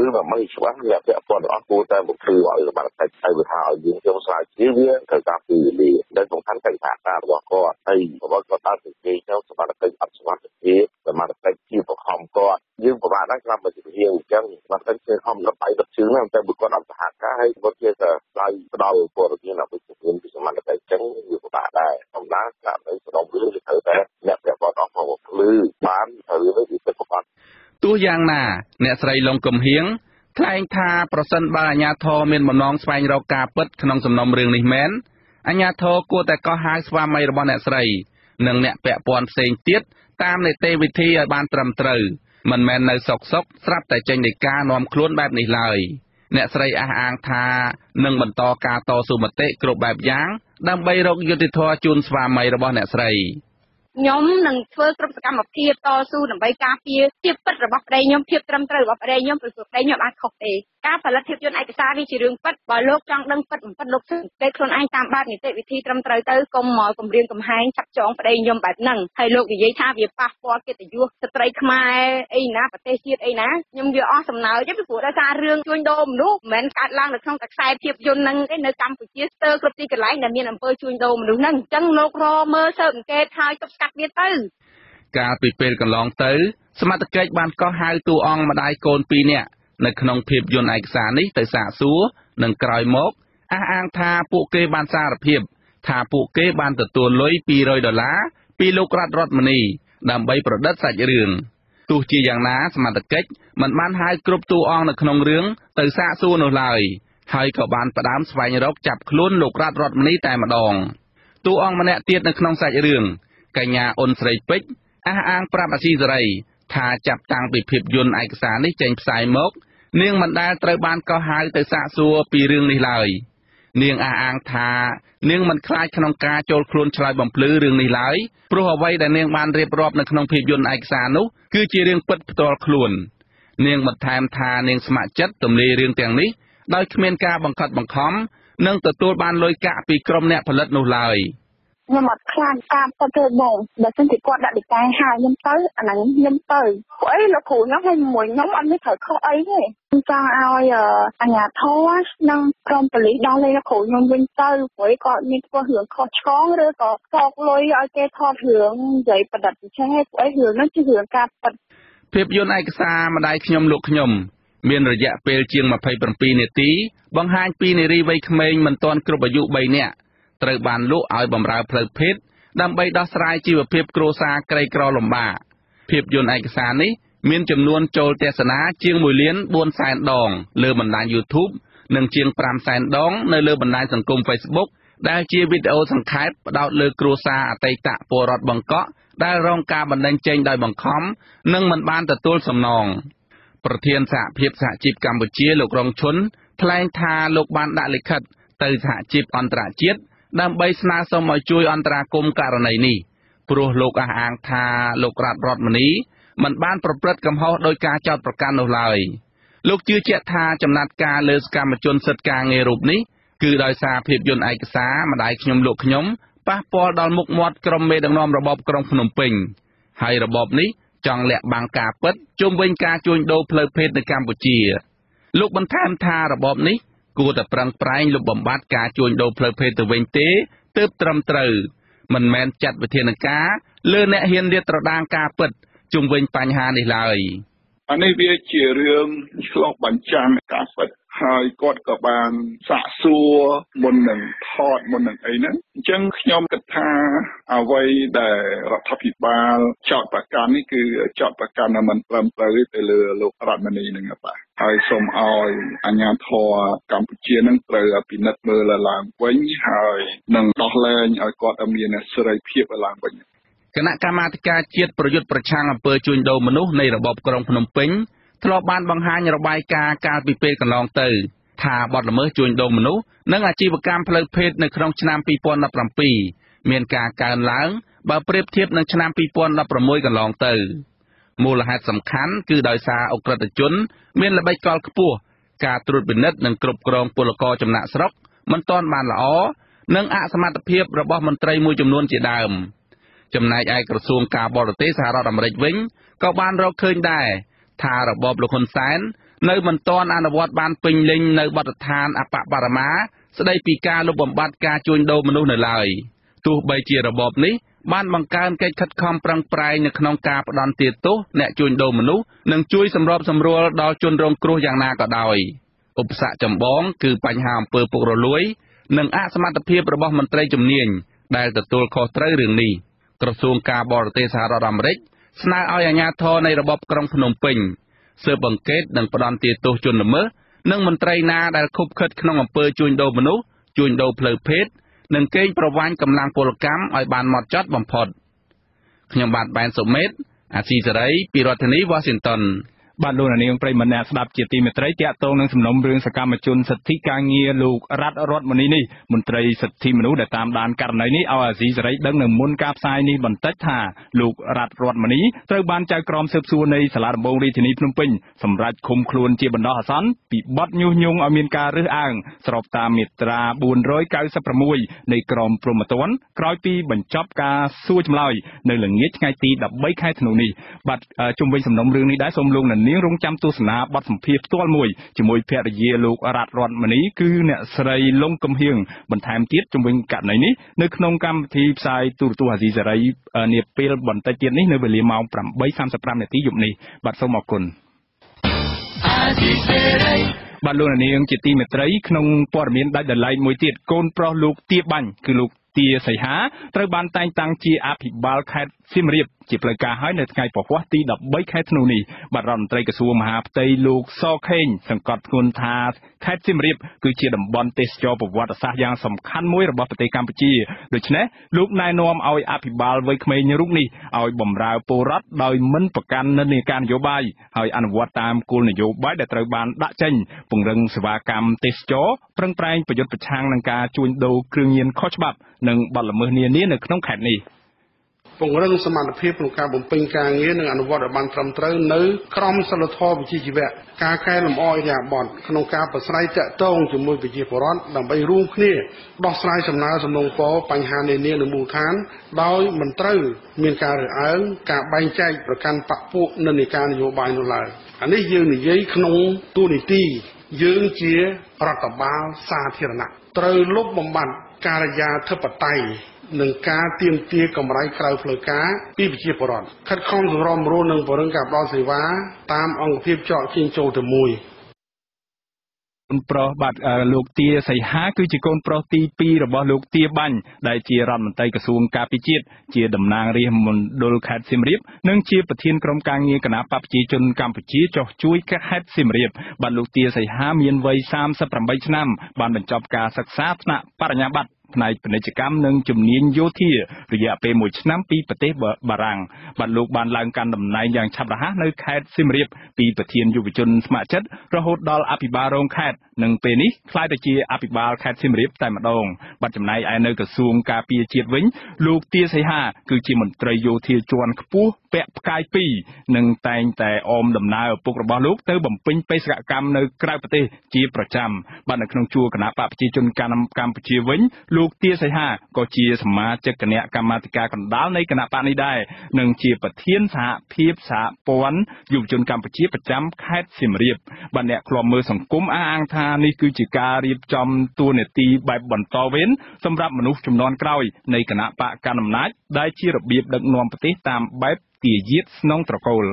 ឬដើម្បីច្បាស់វាពាក់ព័ន្ធរបស់គួរតែបំភ្លឺឲ្យរបស់តែទៅវាថាឲ្យយើងយកស្រាវជ្រាវវាត្រូវការពីវេលាដែលសំខាន់កិច្ចសហការរបស់គាត់ហើយរបស់គាត់ដើរទៅគេទៅសមត្ថកិច្ចអត់សមត្ថភាពសមត្ថកិច្ចជាបខំគាត់យើងពិបាកណាស់ខ្លះមកជាជាអញ្ចឹងសមត្ថកិច្ចគេខំដល់បៃដល់ជើងណាតែបើគាត់អត់សហការហើយគាត់ជាតែដៃផ្ដល់ព័ត៌មានអវិជ្ជាពីសមត្ថកិច្ចអញ្ចឹងវាពិបាកដែរសម្រាប់ការនៅស្ដុំរឿងវាត្រូវតែអ្នកពាក់ព័ន្ធអស់មកភ្លឺបានត្រូវវាវាពិតប្រាកដ ទោះយ៉ាងណា អ្នកស្រីលងកំហៀងថ្លែងថាប្រសិនបើអាជ្ញាធរមានបំណងស្វែងរកការពិតក្នុងសំណុំរឿងនេះមែនអាជ្ញាធរគួរតែកោះហៅស្វាមីរបស់អ្នកស្រី និងអ្នកពាក់ព័ន្ធផ្សេងទៀតតាមនីតិវិធីឲ្យបានត្រឹមត្រូវមិនមែននៅសុកសុកស្រាប់តែចេញនៃការនាំខ្លួនបែបនេះឡើយអ្នកស្រីអះអាងថានឹងបន្តការតស៊ូមតិគ្រប់បែបយ៉ាង ដើម្បីរកយុត្តិធម៌ជូនស្វាមីរបស់អ្នកស្រី ខ្ញុំនឹងធ្វើគ្រប់សកម្មភាពតស៊ូដើម្បីការពារភាពពិតរបស់ប្តីខ្ញុំភាពត្រឹមត្រូវរបស់ប្តីខ្ញុំព្រោះប្តីខ្ញុំអាចខុសទេការផលិតភាពយន្តឯកសារនេះជារឿងពិតបើលោកចង់ដឹងពិតមិនពិតលោកសង្កេតខ្លួនឯងតាមបែបនីតិវិធីត្រឹមត្រូវទៅកុំមកគម្រាមកំហែងឆាប់ចងប្តីខ្ញុំបែបហ្នឹងហើយលោកនិយាយថាវាប៉ះពាល់កិត្តិយសស្ត្រីខ្មែរអីណាប្រទេសជាតិអីណាខ្ញុំវាអស់សំណើចទេពីព្រោះដោយសាររឿងជួញដូរមនុស្សមិនមែនកើតឡើងនៅក្នុងតែខ្សែភាពយន្តហ្នឹងទេនៅកម្ពុជាស្ទើរគ្រប់ទីកន្លែងដែលមានអំពើជួញដូរមនុស្សហ្នឹងអញ្ចឹងលោករមើលស៊ើបអង្កេតហើយទប់ស្កាត់វាទៅកាលពីពេលកន្លងទៅសមត្ថកិច្ចបានកោះហៅតួអង្គម្ដាយកូនពីរនាក់ នៅក្នុងភាពយន្តឯកសារនេះទៅសាកសួរនិងក្រោយមកអះអាងថាពួកគេបានសារភាព ថាពួកគេបានទទួលលុយ200ដុល្លារពីលោករដ្ឋរដ្ឋមនីដើម្បីប្រឌិតសាច់រឿងទោះជាយ៉ាងណាសមត្ថកិច្ចមិនបានហៅគ្រប់តួអង្គនៅក្នុងរឿងទៅសាកសួរនោះឡើយហើយក៏បានផ្ដើមស្វែងរកចាប់ខ្លួនលោករដ្ឋរដ្ឋមនីតែម្ដងតួអង្គម្នាក់ទៀតនៅក្នុងសាច់រឿងកញ្ញាអ៊ុនស្រីពេជ្រអះអាងប្រាប់អាស៊ីសេរី ថាចាប់តាំងពីភាពយន្តឯកសារនេះចេញផ្សាយមក នាងមិនដែលត្រូវបានកោះហៅទៅសាកសួរពីរឿងនេះឡើយនាងអះអាងថានាងមិនខ្លាចក្នុងការចូលខ្លួនឆ្លើយបំភ្លឺរឿងនេះឡើយព្រោះអ្វីដែលនាងបានរៀបរាប់នៅក្នុងភាពយន្តឯកសារនោះគឺជារឿងពិតផ្ទាល់ខ្លួន នាងបន្ថែមថានាងស្ម័គ្រចិត្តទម្លាយរឿងទាំងនេះដោយគ្មានការបង្ខិតបង្ខំនិងទទួលបានលុយកាក់ពីក្រុមអ្នកផលិតនោះឡើយ។ ខ្ញុំអត់ខ្លាចតាមទៅធ្វើបងបើមិនជាគាត់ដាក់វិការហៅខ្ញុំទៅអាហ្នឹងខ្ញុំទៅពួកអីលោកគ្រូខ្ញុំឲ្យមួយខ្ញុំអត់មានត្រូវខុសអីទេខ្ញុំចង់ឲ្យអាជ្ញាធរនិងក្រុមប៉ូលីសដល់លេលោកគ្រូខ្ញុំវិញទៅព្រោះគាត់មានធ្វើរឿងខុសឆ្គងឬក៏សោកលុយឲ្យគេថតរឿងនិយាយប្រឌិតពិសេសពួកអីរឿងហ្នឹងជារឿងការប៉ັດភាពយន្តឯកសារម្ដាយខ្ញុំលោកខ្ញុំមានរយៈពេលជាង27នាទីបង្ហាញពីនារីវ័យក្មេងមិនទាន់គ្រប់អាយុ3នាក់ ត្រូវបានលក់ឲ្យបម្រើផ្លូវភេទដើម្បីដោះស្រាយជីវភាពគ្រួសារក្រីក្រលំបាកភាពយន្តឯកសារនេះមានចំនួនចូលទស្សនាជាង1លាន4សែនដង លើបណ្ដាញ YouTube និងជាង5សែនដង នៅលើបណ្ដាញសង្គម Facebook ដែលជាវីដេអូសង្ខេបផ្ដោតលើគ្រួសារអតីតពលរដ្ឋបង្កក់ដែលរងការបណ្តេញចេញដោយបង្ខំនិងមិនបានទទួលសំណងប្រធានសហភាពសហជីពកម្ពុជាលោករងឈុនថ្លែងថាលោកបានដាក់លិខិតទៅសហជីពអន្តរជាតិ ដើម្បីស្នើសុំឲ្យជួយអន្តរាគមន៍ករណីនេះព្រោះលោកអះអាងថាលោករដ្ឋរដ្ឋមនីមិនបានប្រព្រឹត្តកំហុសដោយការចោទប្រកាន់នោះឡើយលោកជឿជាក់ថាចំណាត់ការលើសកម្មជនសិទ្ធិការងាររូបនេះគឺដោយសារភាពយន្តឯកសារម្ដាយខ្ញុំលោកខ្ញុំប៉ះពាល់ដល់មុខមាត់ក្រុមមេដឹកនាំរបបក្រុងភ្នំពេញហើយរបបនេះចង់លាក់បាំងការពិតជុំវិញការជួញដូរផ្លូវភេទនៅកម្ពុជា លោកបន្ថែមថារបបនេះ គួរតែប្រឹងប្រែងលុបបំបាត់ការជួញដូរផ្លូវភេទទៅវិញទេទើបត្រឹមត្រូវមិនមែនចាត់វិធានការលើអ្នកហ៊ានលាតត្រដាងការពិតជុំវិញបញ្ហានេះឡើយ អានេះវាជារឿងឆ្លុះបញ្ចាំងការពិតហើយគាត់ក៏បានសាកសួរមុននឹងថតមុននឹងអីហ្នឹងអញ្ចឹងខ្ញុំគិតថាអ្វីដែលរដ្ឋាភិបាលចោតប្រកាន់នេះគឺចោតប្រកាន់មិនត្រឹមត្រូវទៅលើលោករដ្ឋមនីហ្នឹងបាទហើយសូមឲ្យអាជ្ញាធរកម្ពុជានឹងត្រូវពិនិត្យមើលឡើងវិញហើយនឹងដោះលែងឲ្យគាត់មានសេរីភាពឡើងវិញ គណៈកម្មាធិការជាតិប្រយុទ្ធប្រឆាំងអំពើជួញដូរមនុស្សនៃរបបក្រុងភ្នំពេញធ្លាប់បានបង្ហាញរបាយការណ៍កាលពីពេលកន្លងទៅ ថាបទល្មើសជួញដូរមនុស្សនិងអាជីវកម្មផ្លូវភេទនៅក្នុងឆ្នាំ2017មានការកើនឡើងបើប្រៀបធៀបនឹងឆ្នាំ2016កន្លងទៅមូលហេតុសំខាន់គឺដោយសារអ ுக ្រិតជន មានល្បិចកលខ្ពស់ការត្រួតពិនិត្យនិងគ្រប់គ្រងពលករចំណាក់ស្រុកមិនទាន់បានល្អនិងអសមត្ថភាពរបស់មន្ត្រីមួយចំនួនជាដើម ចំណែកឯក្រសួងការបរទេសសហរដ្ឋអាមេរិកវិញក៏បានរកឃើញដែរថារបបលោកហ៊ុនសែននៅមិនទាន់អនុវត្តបានពេញលេញនៅបទដ្ឋានអបបរមាស្ដីពីការលុបបំបាត់ការជួញដូរមនុស្សនៅឡើយទោះបីជារបបនេះបានបង្កើនកិច្ចខិតខំប្រឹងប្រែងនៅក្នុងការផ្ដន់ទាទោសអ្នកជួញដូរមនុស្សនិងជួយសម្របសម្រួលដល់ជនរងគ្រោះយ៉ាងណាក៏ដោយឧបសគ្គចម្បងគឺបញ្ហាអំពើពុករលួយ និងអសមត្ថភាពរបស់មន្ត្រីជំនាញដែលទទួលខុសត្រូវរឿងនេះ ក្រសួងការបរទេសសហរដ្ឋអាមេរិកស្នើឲ្យអាជ្ញាធរនៃរបបក្រុងភ្នំពេញស៊ើបអង្កេតនិងផ្ដន្ទាទោសជនល្មើសនិងមន្ត្រីណាដែលខុបខិតក្នុងអំពើជួញដូរមនុស្សជួញដូរផ្លូវភេទនិងកេងប្រវ័ញ្ចកម្លាំងពលកម្មឲ្យបានហ្មត់ចត់បំផុតខ្ញុំបាទបែនសុមេតអាស៊ីសេរីពីរដ្ឋធានី Washington បាទលោកនាងប្រិមម្នាក់ស្ដាប់ជាទីមេត្រីតាក់ទងនឹងសំណុំរឿងសកម្មជនសិទ្ធិការងារលោករតរដ្ឋមនីនេះមន្ត្រីសិទ្ធិមនុស្សដែលតាមដានករណីនេះឲ្យអាស៊ីសេរីដឹងនៅមុនការផ្សាយនេះបន្តិចថាលោករតរដ្ឋមនីត្រូវបានចៅក្រមស៊ើបសួរនៃសាលាដំបងរាជធានីភ្នំពេញសម្រាប់ឃុំខ្លួនជាបណ្ដោះអាសន្នពីបទញុះញង់ឲ្យមានការរើសអើងស្របតាមមាត្រា496នៃក្រមព្រហ្មទណ្ឌក្រោយពីបញ្ចប់ការសួរចម្លើយនៅល្ងាចថ្ងៃទី13ខែធ្នូនេះបាទជុំវិញសំណុំរឿងនេះដែរសូមលោកនាងរងចាំទស្សនាបទសម្ភាសន៍ផ្ទាល់មួយជាមួយភរិយាលោករតរដ្ឋមនីគឺអ្នកស្រីលងកំហៀងបន្ថែមទៀតជុំវិញករណីនេះនៅក្នុងកម្មវិធីផ្សាយទូរទស្សន៍អាស៊ីសេរីនាពេលបន្តិចទៀតនេះនៅវេលាម៉ោង8:35នាទីយប់នេះបាទសូមអរគុណអាស៊ីសេរីបាទលោកនាងជាទីមេត្រីក្នុងព័ត៌មានដាច់ដライមួយទៀតកូនប្រុសលោកទាបាញ់គឺលោក ទាសីហាត្រូវបានតែងតាំងជាអភិបាលខេត្តសៀមរាបជាផ្លូវការហើយនៅថ្ងៃពហុទី13ខែធ្នូនេះបាទរដ្ឋមន្ត្រីក្រសួងមហាផ្ទៃលោកសខេងសង្កត់ធ្ងន់ថាខេត្តសៀមរាបគឺជាតំបន់ទេសចរប្រវត្តិសាស្ត្រយ៉ាងសំខាន់មួយរបស់ប្រទេសកម្ពុជាដូច្នេះលោកណែនាំឲ្យអភិបាលវ័យក្មេងរូបនេះឲ្យបម្រើពលរដ្ឋដោយមិនប្រកាន់និន្នាការនយោបាយហើយអនុវត្តតាមគោលនយោបាយដែលត្រូវបានដាក់ចេញពង្រឹងសេវាកម្មទេសចរប្រឹងប្រែងប្រយុទ្ធប្រឆាំងនឹងការជួញដូរគ្រឿងញៀនខុសច្បាប់ និងបទល្មើសនានានៅក្នុងខេត្តនេះ។ពង្រឹងសមត្ថភាពក្នុងការបំពេញការងារនិងអនុវត្តឲ្យបានត្រឹមត្រូវនៅក្រមសីលធម៌វិជ្ជាជីវៈការកែលម្អឥរិយាបថក្នុងការប្រស្រ័យតាក់ទងជាមួយប្រជាពលរដ្ឋដើម្បីរួមគ្នាដោះស្រាយសំណើសំណូមពរបញ្ហានានានៅមូលដ្ឋាន ដោយមិនត្រូវមានការរើសអើងការបែងចែកប្រកាន់បកពួកនិន្នាការនយោបាយនោះឡើយអានេះយើងនិយាយក្នុងទូនីតិយើងជារដ្ឋបាលសាធារណៈត្រូវលុបបំបាត់ ការិយាធិបតេយ្យនិងការទៀមទាកម្រៃក្រៅផ្លូវការពីប្រជាពលរដ្ឋខិតខំសម្របសម្រួលនិងពង្រឹងការផ្តល់សេវាតាមអង្គភាពចកជាងចូលទៅមួយកូ នប្រុសបាទលោកទាសីហាគឺជាកូនប្រុសទី2របស់លោកទាបាញ់ដែលជារដ្ឋមន្ត្រីក្រសួងការពិជាតិជាតំណាងរាស្ត្រមណ្ឌលខេត្តសៀមរាបនិងជាប្រធានក្រុមការងារគណៈបព្វជិជនកម្ពុជាចុះជួយខេត្តសៀមរាបបាទលោកទាសីហាមានវ័យ38ឆ្នាំបានបញ្ចប់ការសិក្សាថ្នាក់បរិញ្ញាបត្រ ផ្នែកពាណិជ្ជកម្មនិងជំនាញយោធារយៈពេល1ឆ្នាំពីប្រទេសបារាំងបាទលោកបានឡើងកាន់តំណែងយ៉ាងឆាប់រហ័សនៅខេត្តសៀមរាបពីប្រធានយុវជនស្ម័គ្រចិត្តរហូតដល់អភិបាលរងខេត្តនិងពេលនេះក្លាយទៅជាអភិបាលខេត្តសៀមរាបតែម្ដងបាទចំណែកឯនៅក្រសួងការពារជាតិវិញ លោកទាសីហាគឺជាមន្ត្រីយោធាជាន់ខ្ពស់ពាក់ផ្កាយ2និងតែងតែអមដំណើរឪពុករបស់លោកទៅបំពេញបេសកកម្មនៅក្រៅប្រទេសជាប្រចាំបាទនៅក្នុងជួរគណៈបកប្រជាជនកម្ពុជាវិញលោកទាសីហាក៏ជាសមាជិកគណៈកម្មាធិការកណ្ដាលនៃគណៈបកនេះដែរនិងជាប្រធានសហភាពសហព័ន្ធយុវជនកម្ពុជាប្រចាំខេត្តសៀមរាបបាទអ្នកខ្លំមើលសង្គមអះអាងថានេះគឺជាការរៀបចំតួនាទីបែបបន្តវេនសម្រាប់មនុស្សចំនួនក្រោយនៃគណៈបកកណ្ដាលអំណាចដែលជារបៀបដឹកនាំប្រទេសតាមបែបទាយាទស្នងត្រកូល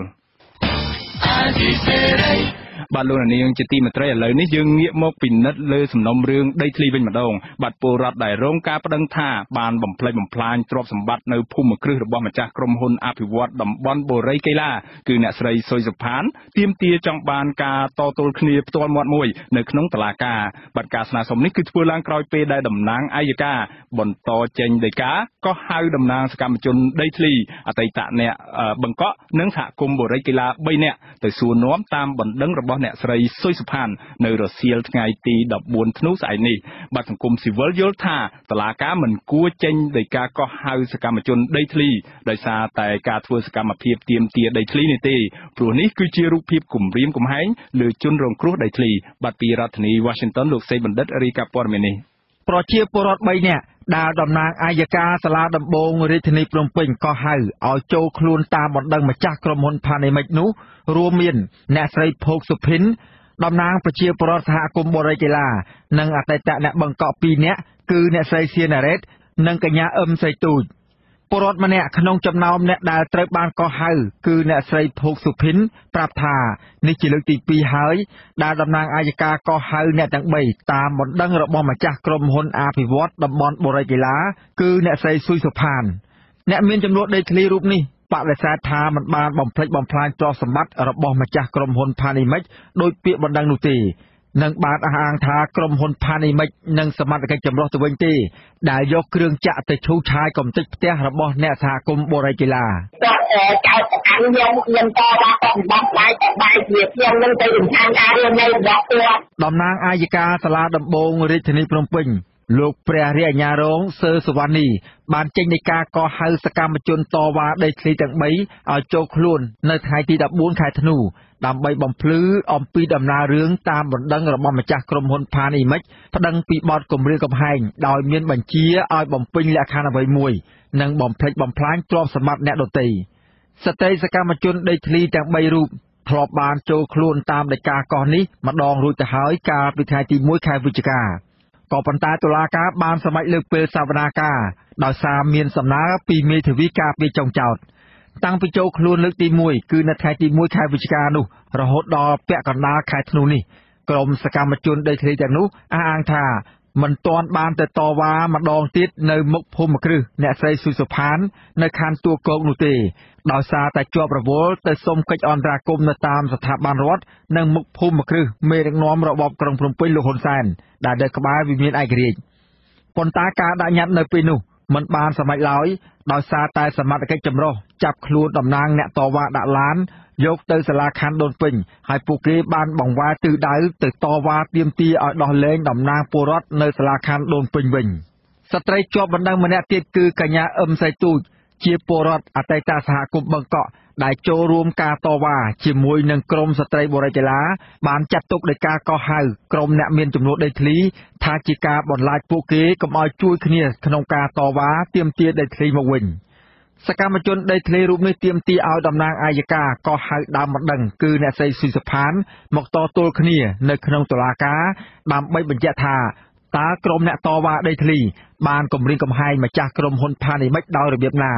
បាទលោកនាងជាទីមេត្រីឥឡូវនេះយើងងាកមកពិនិត្យលើសំណុំរឿងដីធ្លីវិញម្ដងបាទពលរដ្ឋដែលរងការប្តឹងថាបានបំផ្លិចបំផ្លាញទ្រព្យសម្បត្តិនៅភូមិគ្រឹះរបស់ម្ចាស់ក្រុមហ៊ុនអភិវឌ្ឍតំបន់បូរីកីឡាគឺអ្នកស្រីសុយសុផានទាមទារចង់បានការតទល់គ្នាផ្ទាល់មាត់មួយនៅក្នុងតុលាការបាទការស្នើសុំនេះគឺធ្វើឡើងក្រោយពេលដែលតំណាងអัยការបន្តចេញដីកាក៏ហៅតំណាងសកម្មជនដីធ្លីអតីតអ្នកបង្កក់និងសហគមន៍បូរីកីឡា3នាក់ទៅសួរនាំតាមបណ្ដឹងរបស់អ្នកស្រីសុយសុផាននៅរសៀលថ្ងៃទី14ធ្នូស្អែកនេះបាទសង្គមស៊ីវិលយល់ថាតឡាការមិនគួរចេញដោយការកោះហៅសកម្មជនដីធ្លីដោយសារតែការធ្វើសកម្មភាពទាមទារដីធ្លីនេះទេព្រោះនេះគឺជារូបភាពគំរាមកំហែងលើជនរងគ្រោះដីធ្លីបាទពីរដ្ឋធានី Washington លោកសេបណ្ឌិតរាយការណ៍ព័ត៌មាននេះប្រជាពលរដ្ឋ3នាក់ ដែលតំណាងអាយកាសាលាដំបងរាជធានីភ្នំពេញក៏ហៅឲ្យចូលខ្លួនតាមបណ្ដឹងម្ចាស់ក្រុមហ៊ុនផានីមិចនោះរួមមាន អ្នកស្រីភោគសុភិនតំណាងប្រជាពលរដ្ឋសហគមន៍បរិយាកីឡានិងអតីតអ្នកបង្កក់2នាក់គឺអ្នកស្រីសៀណារ៉េតនិងកញ្ញាអឹមសៃទូច ពលរដ្ឋម្នាក់ក្នុងចំណោមអ្នកដែលត្រូវបានកោះហៅ គឺអ្នកស្រីភោគសុភិនប្រាប់ថានេះជាលើកទី2ហើយ ដែលតំណាងអាយកាកោះហៅអ្នកទាំង3តាមបណ្ដឹងរបស់ម្ចាស់ក្រុមហ៊ុនអភិវឌ្ឍតំបន់បូរីកីឡាគឺអ្នកស្រីស៊ុយសុផាន អ្នកមានចំនួនដីធ្លីរូបនេះបដិសេធថាមិនបានបំផ្លិចបំផ្លាញទ្រព្យសម្បត្តិរបស់ម្ចាស់ក្រុមហ៊ុនផានីមិចដោយពាក្យបណ្ដឹងនោះទេ នឹងបានអះអាងថាក្រុមហ៊ុនផានីមិចនិងសមត្ថកិច្ចចម្រុះទៅវិញទេ ដែលយកគ្រឿងចាក់ទៅឈូសឆាយកំទេចផ្ទះរបស់អ្នកសហគមន៍បូរីកីឡាគាត់ចោតប្រកាន់ខ្ញុំខ្ញុំតបថាគាត់បំបាយតែបាយជាខ្ញុំនឹងទៅរំខានការរស់នៅរបស់គាត់តំណាងអាយកាសាលាដំបងរាជធានីភ្នំពេញ លោកព្រះរាជអាជ្ញារងសឺសវណ្ណីបានចេញនៃការកោះហៅសកម្មជនតវ៉ាដីធ្លីទាំង3ឲ្យចូលខ្លួន នៅថ្ងៃទី14ខែធ្នូដើម្បីបំភ្លឺអំពីដំណើររឿងតាមបណ្ដឹងរបស់ម្ចាស់ក្រុមហ៊ុនផានអ៊ីមិចប្តឹងពីបទគំរាមកំហែងដោយមានបញ្ជាឲ្យបំពេញលក្ខខណ្ឌអ្វីមួយនិងបំផ្លិចបំផ្លាញទ្រព្យសម្បត្តិអ្នកដទៃស្ត្រីសកម្មជនដីធ្លីទាំង3រូបធ្លាប់បានចូលខ្លួនតាមដីកាកោះនេះម្ដងរួចទៅហើយកាលពីថ្ងៃទី1ខែវិច្ឆិកា ក៏ប៉ុន្តែតុលាការបានសម្រេចលើកពេលសវនាការដោយសារមានសំណើពីមេធាវីការពារចុងចោតតាំងពីចូលខ្លួនលើកទី1គឺនៅថ្ងៃទី1ខែវិច្ឆិកានោះរហូតដល់ពាក់កណ្ដាលខែធ្នូនេះក្រុមសកម្មជនដីធ្លីទាំងនោះអះអាងថា មិនទាន់បានទៅតវ៉ាម្ដងទៀតនៅមុខភូមិគ្រឹះអ្នកស្រីសុសុផាន នៅខណ្ឌទួលគោកនោះទេដោយសារតែជាប់រវល់ទៅសុំកិច្ចអន្តរាគមន៍នៅតាមស្ថាប័នរដ្ឋនិងមុខភូមិគ្រឹះមេដឹកនាំរបបក្រុងភ្នំពេញលោកហ៊ុនសែនដែលនៅក្បែរវិមានឯករាជ្យប៉ុន្តែការដាក់ញត្តិនៅពេលនោះ មិនបានសម្រេចឡើយដោយសារតែសមត្ថកិច្ចចម្រុះចាប់ខ្លួនតំណាងអ្នកតវ៉ាដាក់ឡានយកទៅសាលាខណ្ឌដូនពេញហើយពួកគេបានបង្វែរទិសដៅទៅតវ៉ាទាមទារឲ្យដោះលែងតំណាងពលរដ្ឋនៅសាលាខណ្ឌដូនពេញវិញស្ត្រីជាប់បណ្ដឹងម្នាក់ទៀតគឺកញ្ញាអឹមសៃទូច ជាពលរដ្ឋអតីតសហគមន៍បឹងកក់ដែលចូលរួមការតវ៉ាជាមួយនឹងក្រមស្ត្រីបរិយាកាបានចាត់ទុកដោយការកោះហៅក្រមអ្នកមានចំនួនដីធ្លី ថាជាការបន្លាចពួកគេកុំឲ្យជួយគ្នាក្នុងការតវ៉ាទាមទារដីធ្លីមកវិញសកម្មជនដីធ្លីរូបនេះទាមទារឲ្យតំណាងអាយកាកោះហៅដើមម្ដងគឺអ្នកស្រីសុសផាន មកតទល់គ្នា នៅក្នុងតុលាការដើម្បីបញ្ជាក់ថា តើក្រុមអ្នកតវ៉ាដីធ្លីបានគម្រាមកំហែងម្ចាស់ក្រុមហ៊ុនផានីមិចដោយរបៀបណា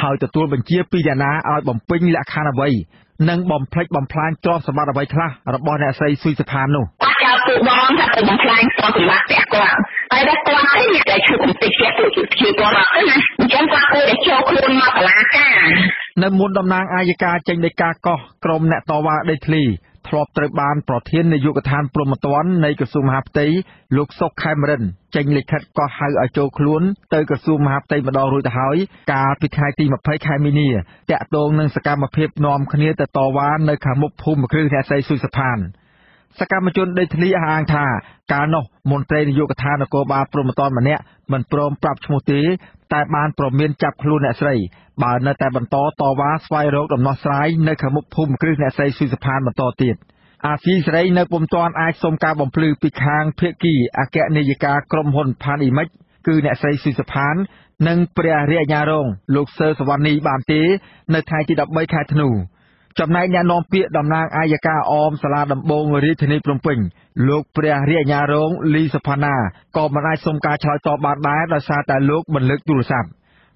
ហើយទទួលបញ្ជាពីអ្នកណាឲ្យបំពេញលក្ខខណ្ឌអ្វីនិងបំផ្លិចបំផ្លាញទ្រព្យសម្បត្តិអ្វីខ្លះរបស់អ្នកស្រីស៊ុយសុផាននោះគាត់ចោទពួកបងថាទៅបំផ្លាញទ្រព្យសម្បត្តិផ្ទះគាត់ហើយដល់គាត់ទេអ្នកដែលឈឺកំតិចផ្ទះពួកជាគាត់អត់ទេណាអញ្ចឹងគាត់គួរតែចូលខ្លួនមកតុលាការនៅមុនតំណាងអាយកាចេញនៃការកោះក្រុមអ្នកតវ៉ាដីធ្លី ធ្លាប់ត្រូវបានប្រធាននាយកដ្ឋានព្រហ្មទណ្ឌនៃក្រសួងមហាផ្ទៃលោក សុក ខេមរិន ចេញលិខិតកោះហៅឲ្យចូលខ្លួនទៅក្រសួងមហាផ្ទៃម្ដងរួចទៅហើយ កាលពីថ្ងៃទី20ខែមីនាតាក់ទងនឹងសកម្មភាពនាំគ្នាទៅតវ៉ានៅខាងមុខភូមិគ្រឹះអ្នកស្រីសុយ សផាន សកម្មជនដេញធ្លីអះអាងថាកាលនោះមន្ត្រីនាយកដ្ឋាននគរបាលព្រហ្មទណ្ឌម្នាក់មិនព្រមប្រាប់ឈ្មោះទេតែបានប្រមានចាប់ខ្លួនអ្នកស្រីបើនៅតែបន្តតវ៉ាស្វែងរកដំណោះស្រាយនៅខាងមុខភូមិគ្រឹះអ្នកស្រីសុយសផានបន្តទៀតអាស៊ីសេរីនៅពុំទាន់អាចសុំការបំភ្លឺពីខាងភៀកគីអគ្គនាយិកាក្រុមហ៊ុនផានអ៊ីមិចគឺអ្នកស្រីសុយសផាន និងព្រះរាជអាជ្ញារងលោកសឺសវណ្ណីបានទេ នៅថ្ងៃទី13ខែធ្នូ ចំណែកអ្នកនាំពាក្យតំណាងអាយកាអមសាលាដំបងរាជធានីភ្នំពេញ លោកព្រះរាជអាជ្ញារង លីសុផាណា ក៏មិនអាចសុំការឆ្លើយតបបានដែរដោយសារតែលោកមិនលើកទូរស័ព្ទ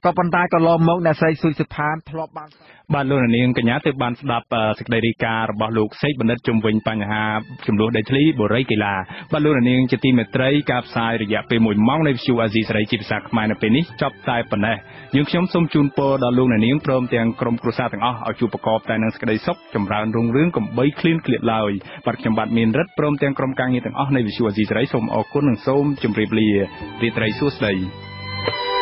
ក៏ប៉ុន្តែក៏ឡមមកអ្នកស្រីសុយសុផានធ្លាប់បានបាទលោកនាងកញ្ញាទើបបានស្ដាប់សេចក្តីរាយការណ៍របស់លោកសេកបណ្ឌិតជំវិញបញ្ហាចំនួនដីធ្លីបូរីកីឡាបាទលោកនាងជាទីមេត្រីការផ្សាយរយៈពេល1ម៉ោងនៃវិទ្យុអាស៊ីសេរីជាភាសាខ្មែរនៅពេលនេះចប់តែប៉ុណ្ណេះយើងខ្ញុំសូមជូនពរដល់លោកនាងព្រមទាំងក្រុមគ្រួសារទាំងអស់ឲ្យជួបប្រកបតែនឹងសេចក្តីសុខចម្រើនរុងរឿងកំបីឃ្លានឃ្លាតឡើយបាទខ្ញុំបាទមានរិទ្ធព្រមទាំងក្រុមការងារទាំងអស់នៃវិទ្យុអាស៊ីសេរីសូមអរគុណនិងសូមជម្រាបលារីត្រីសួស្តី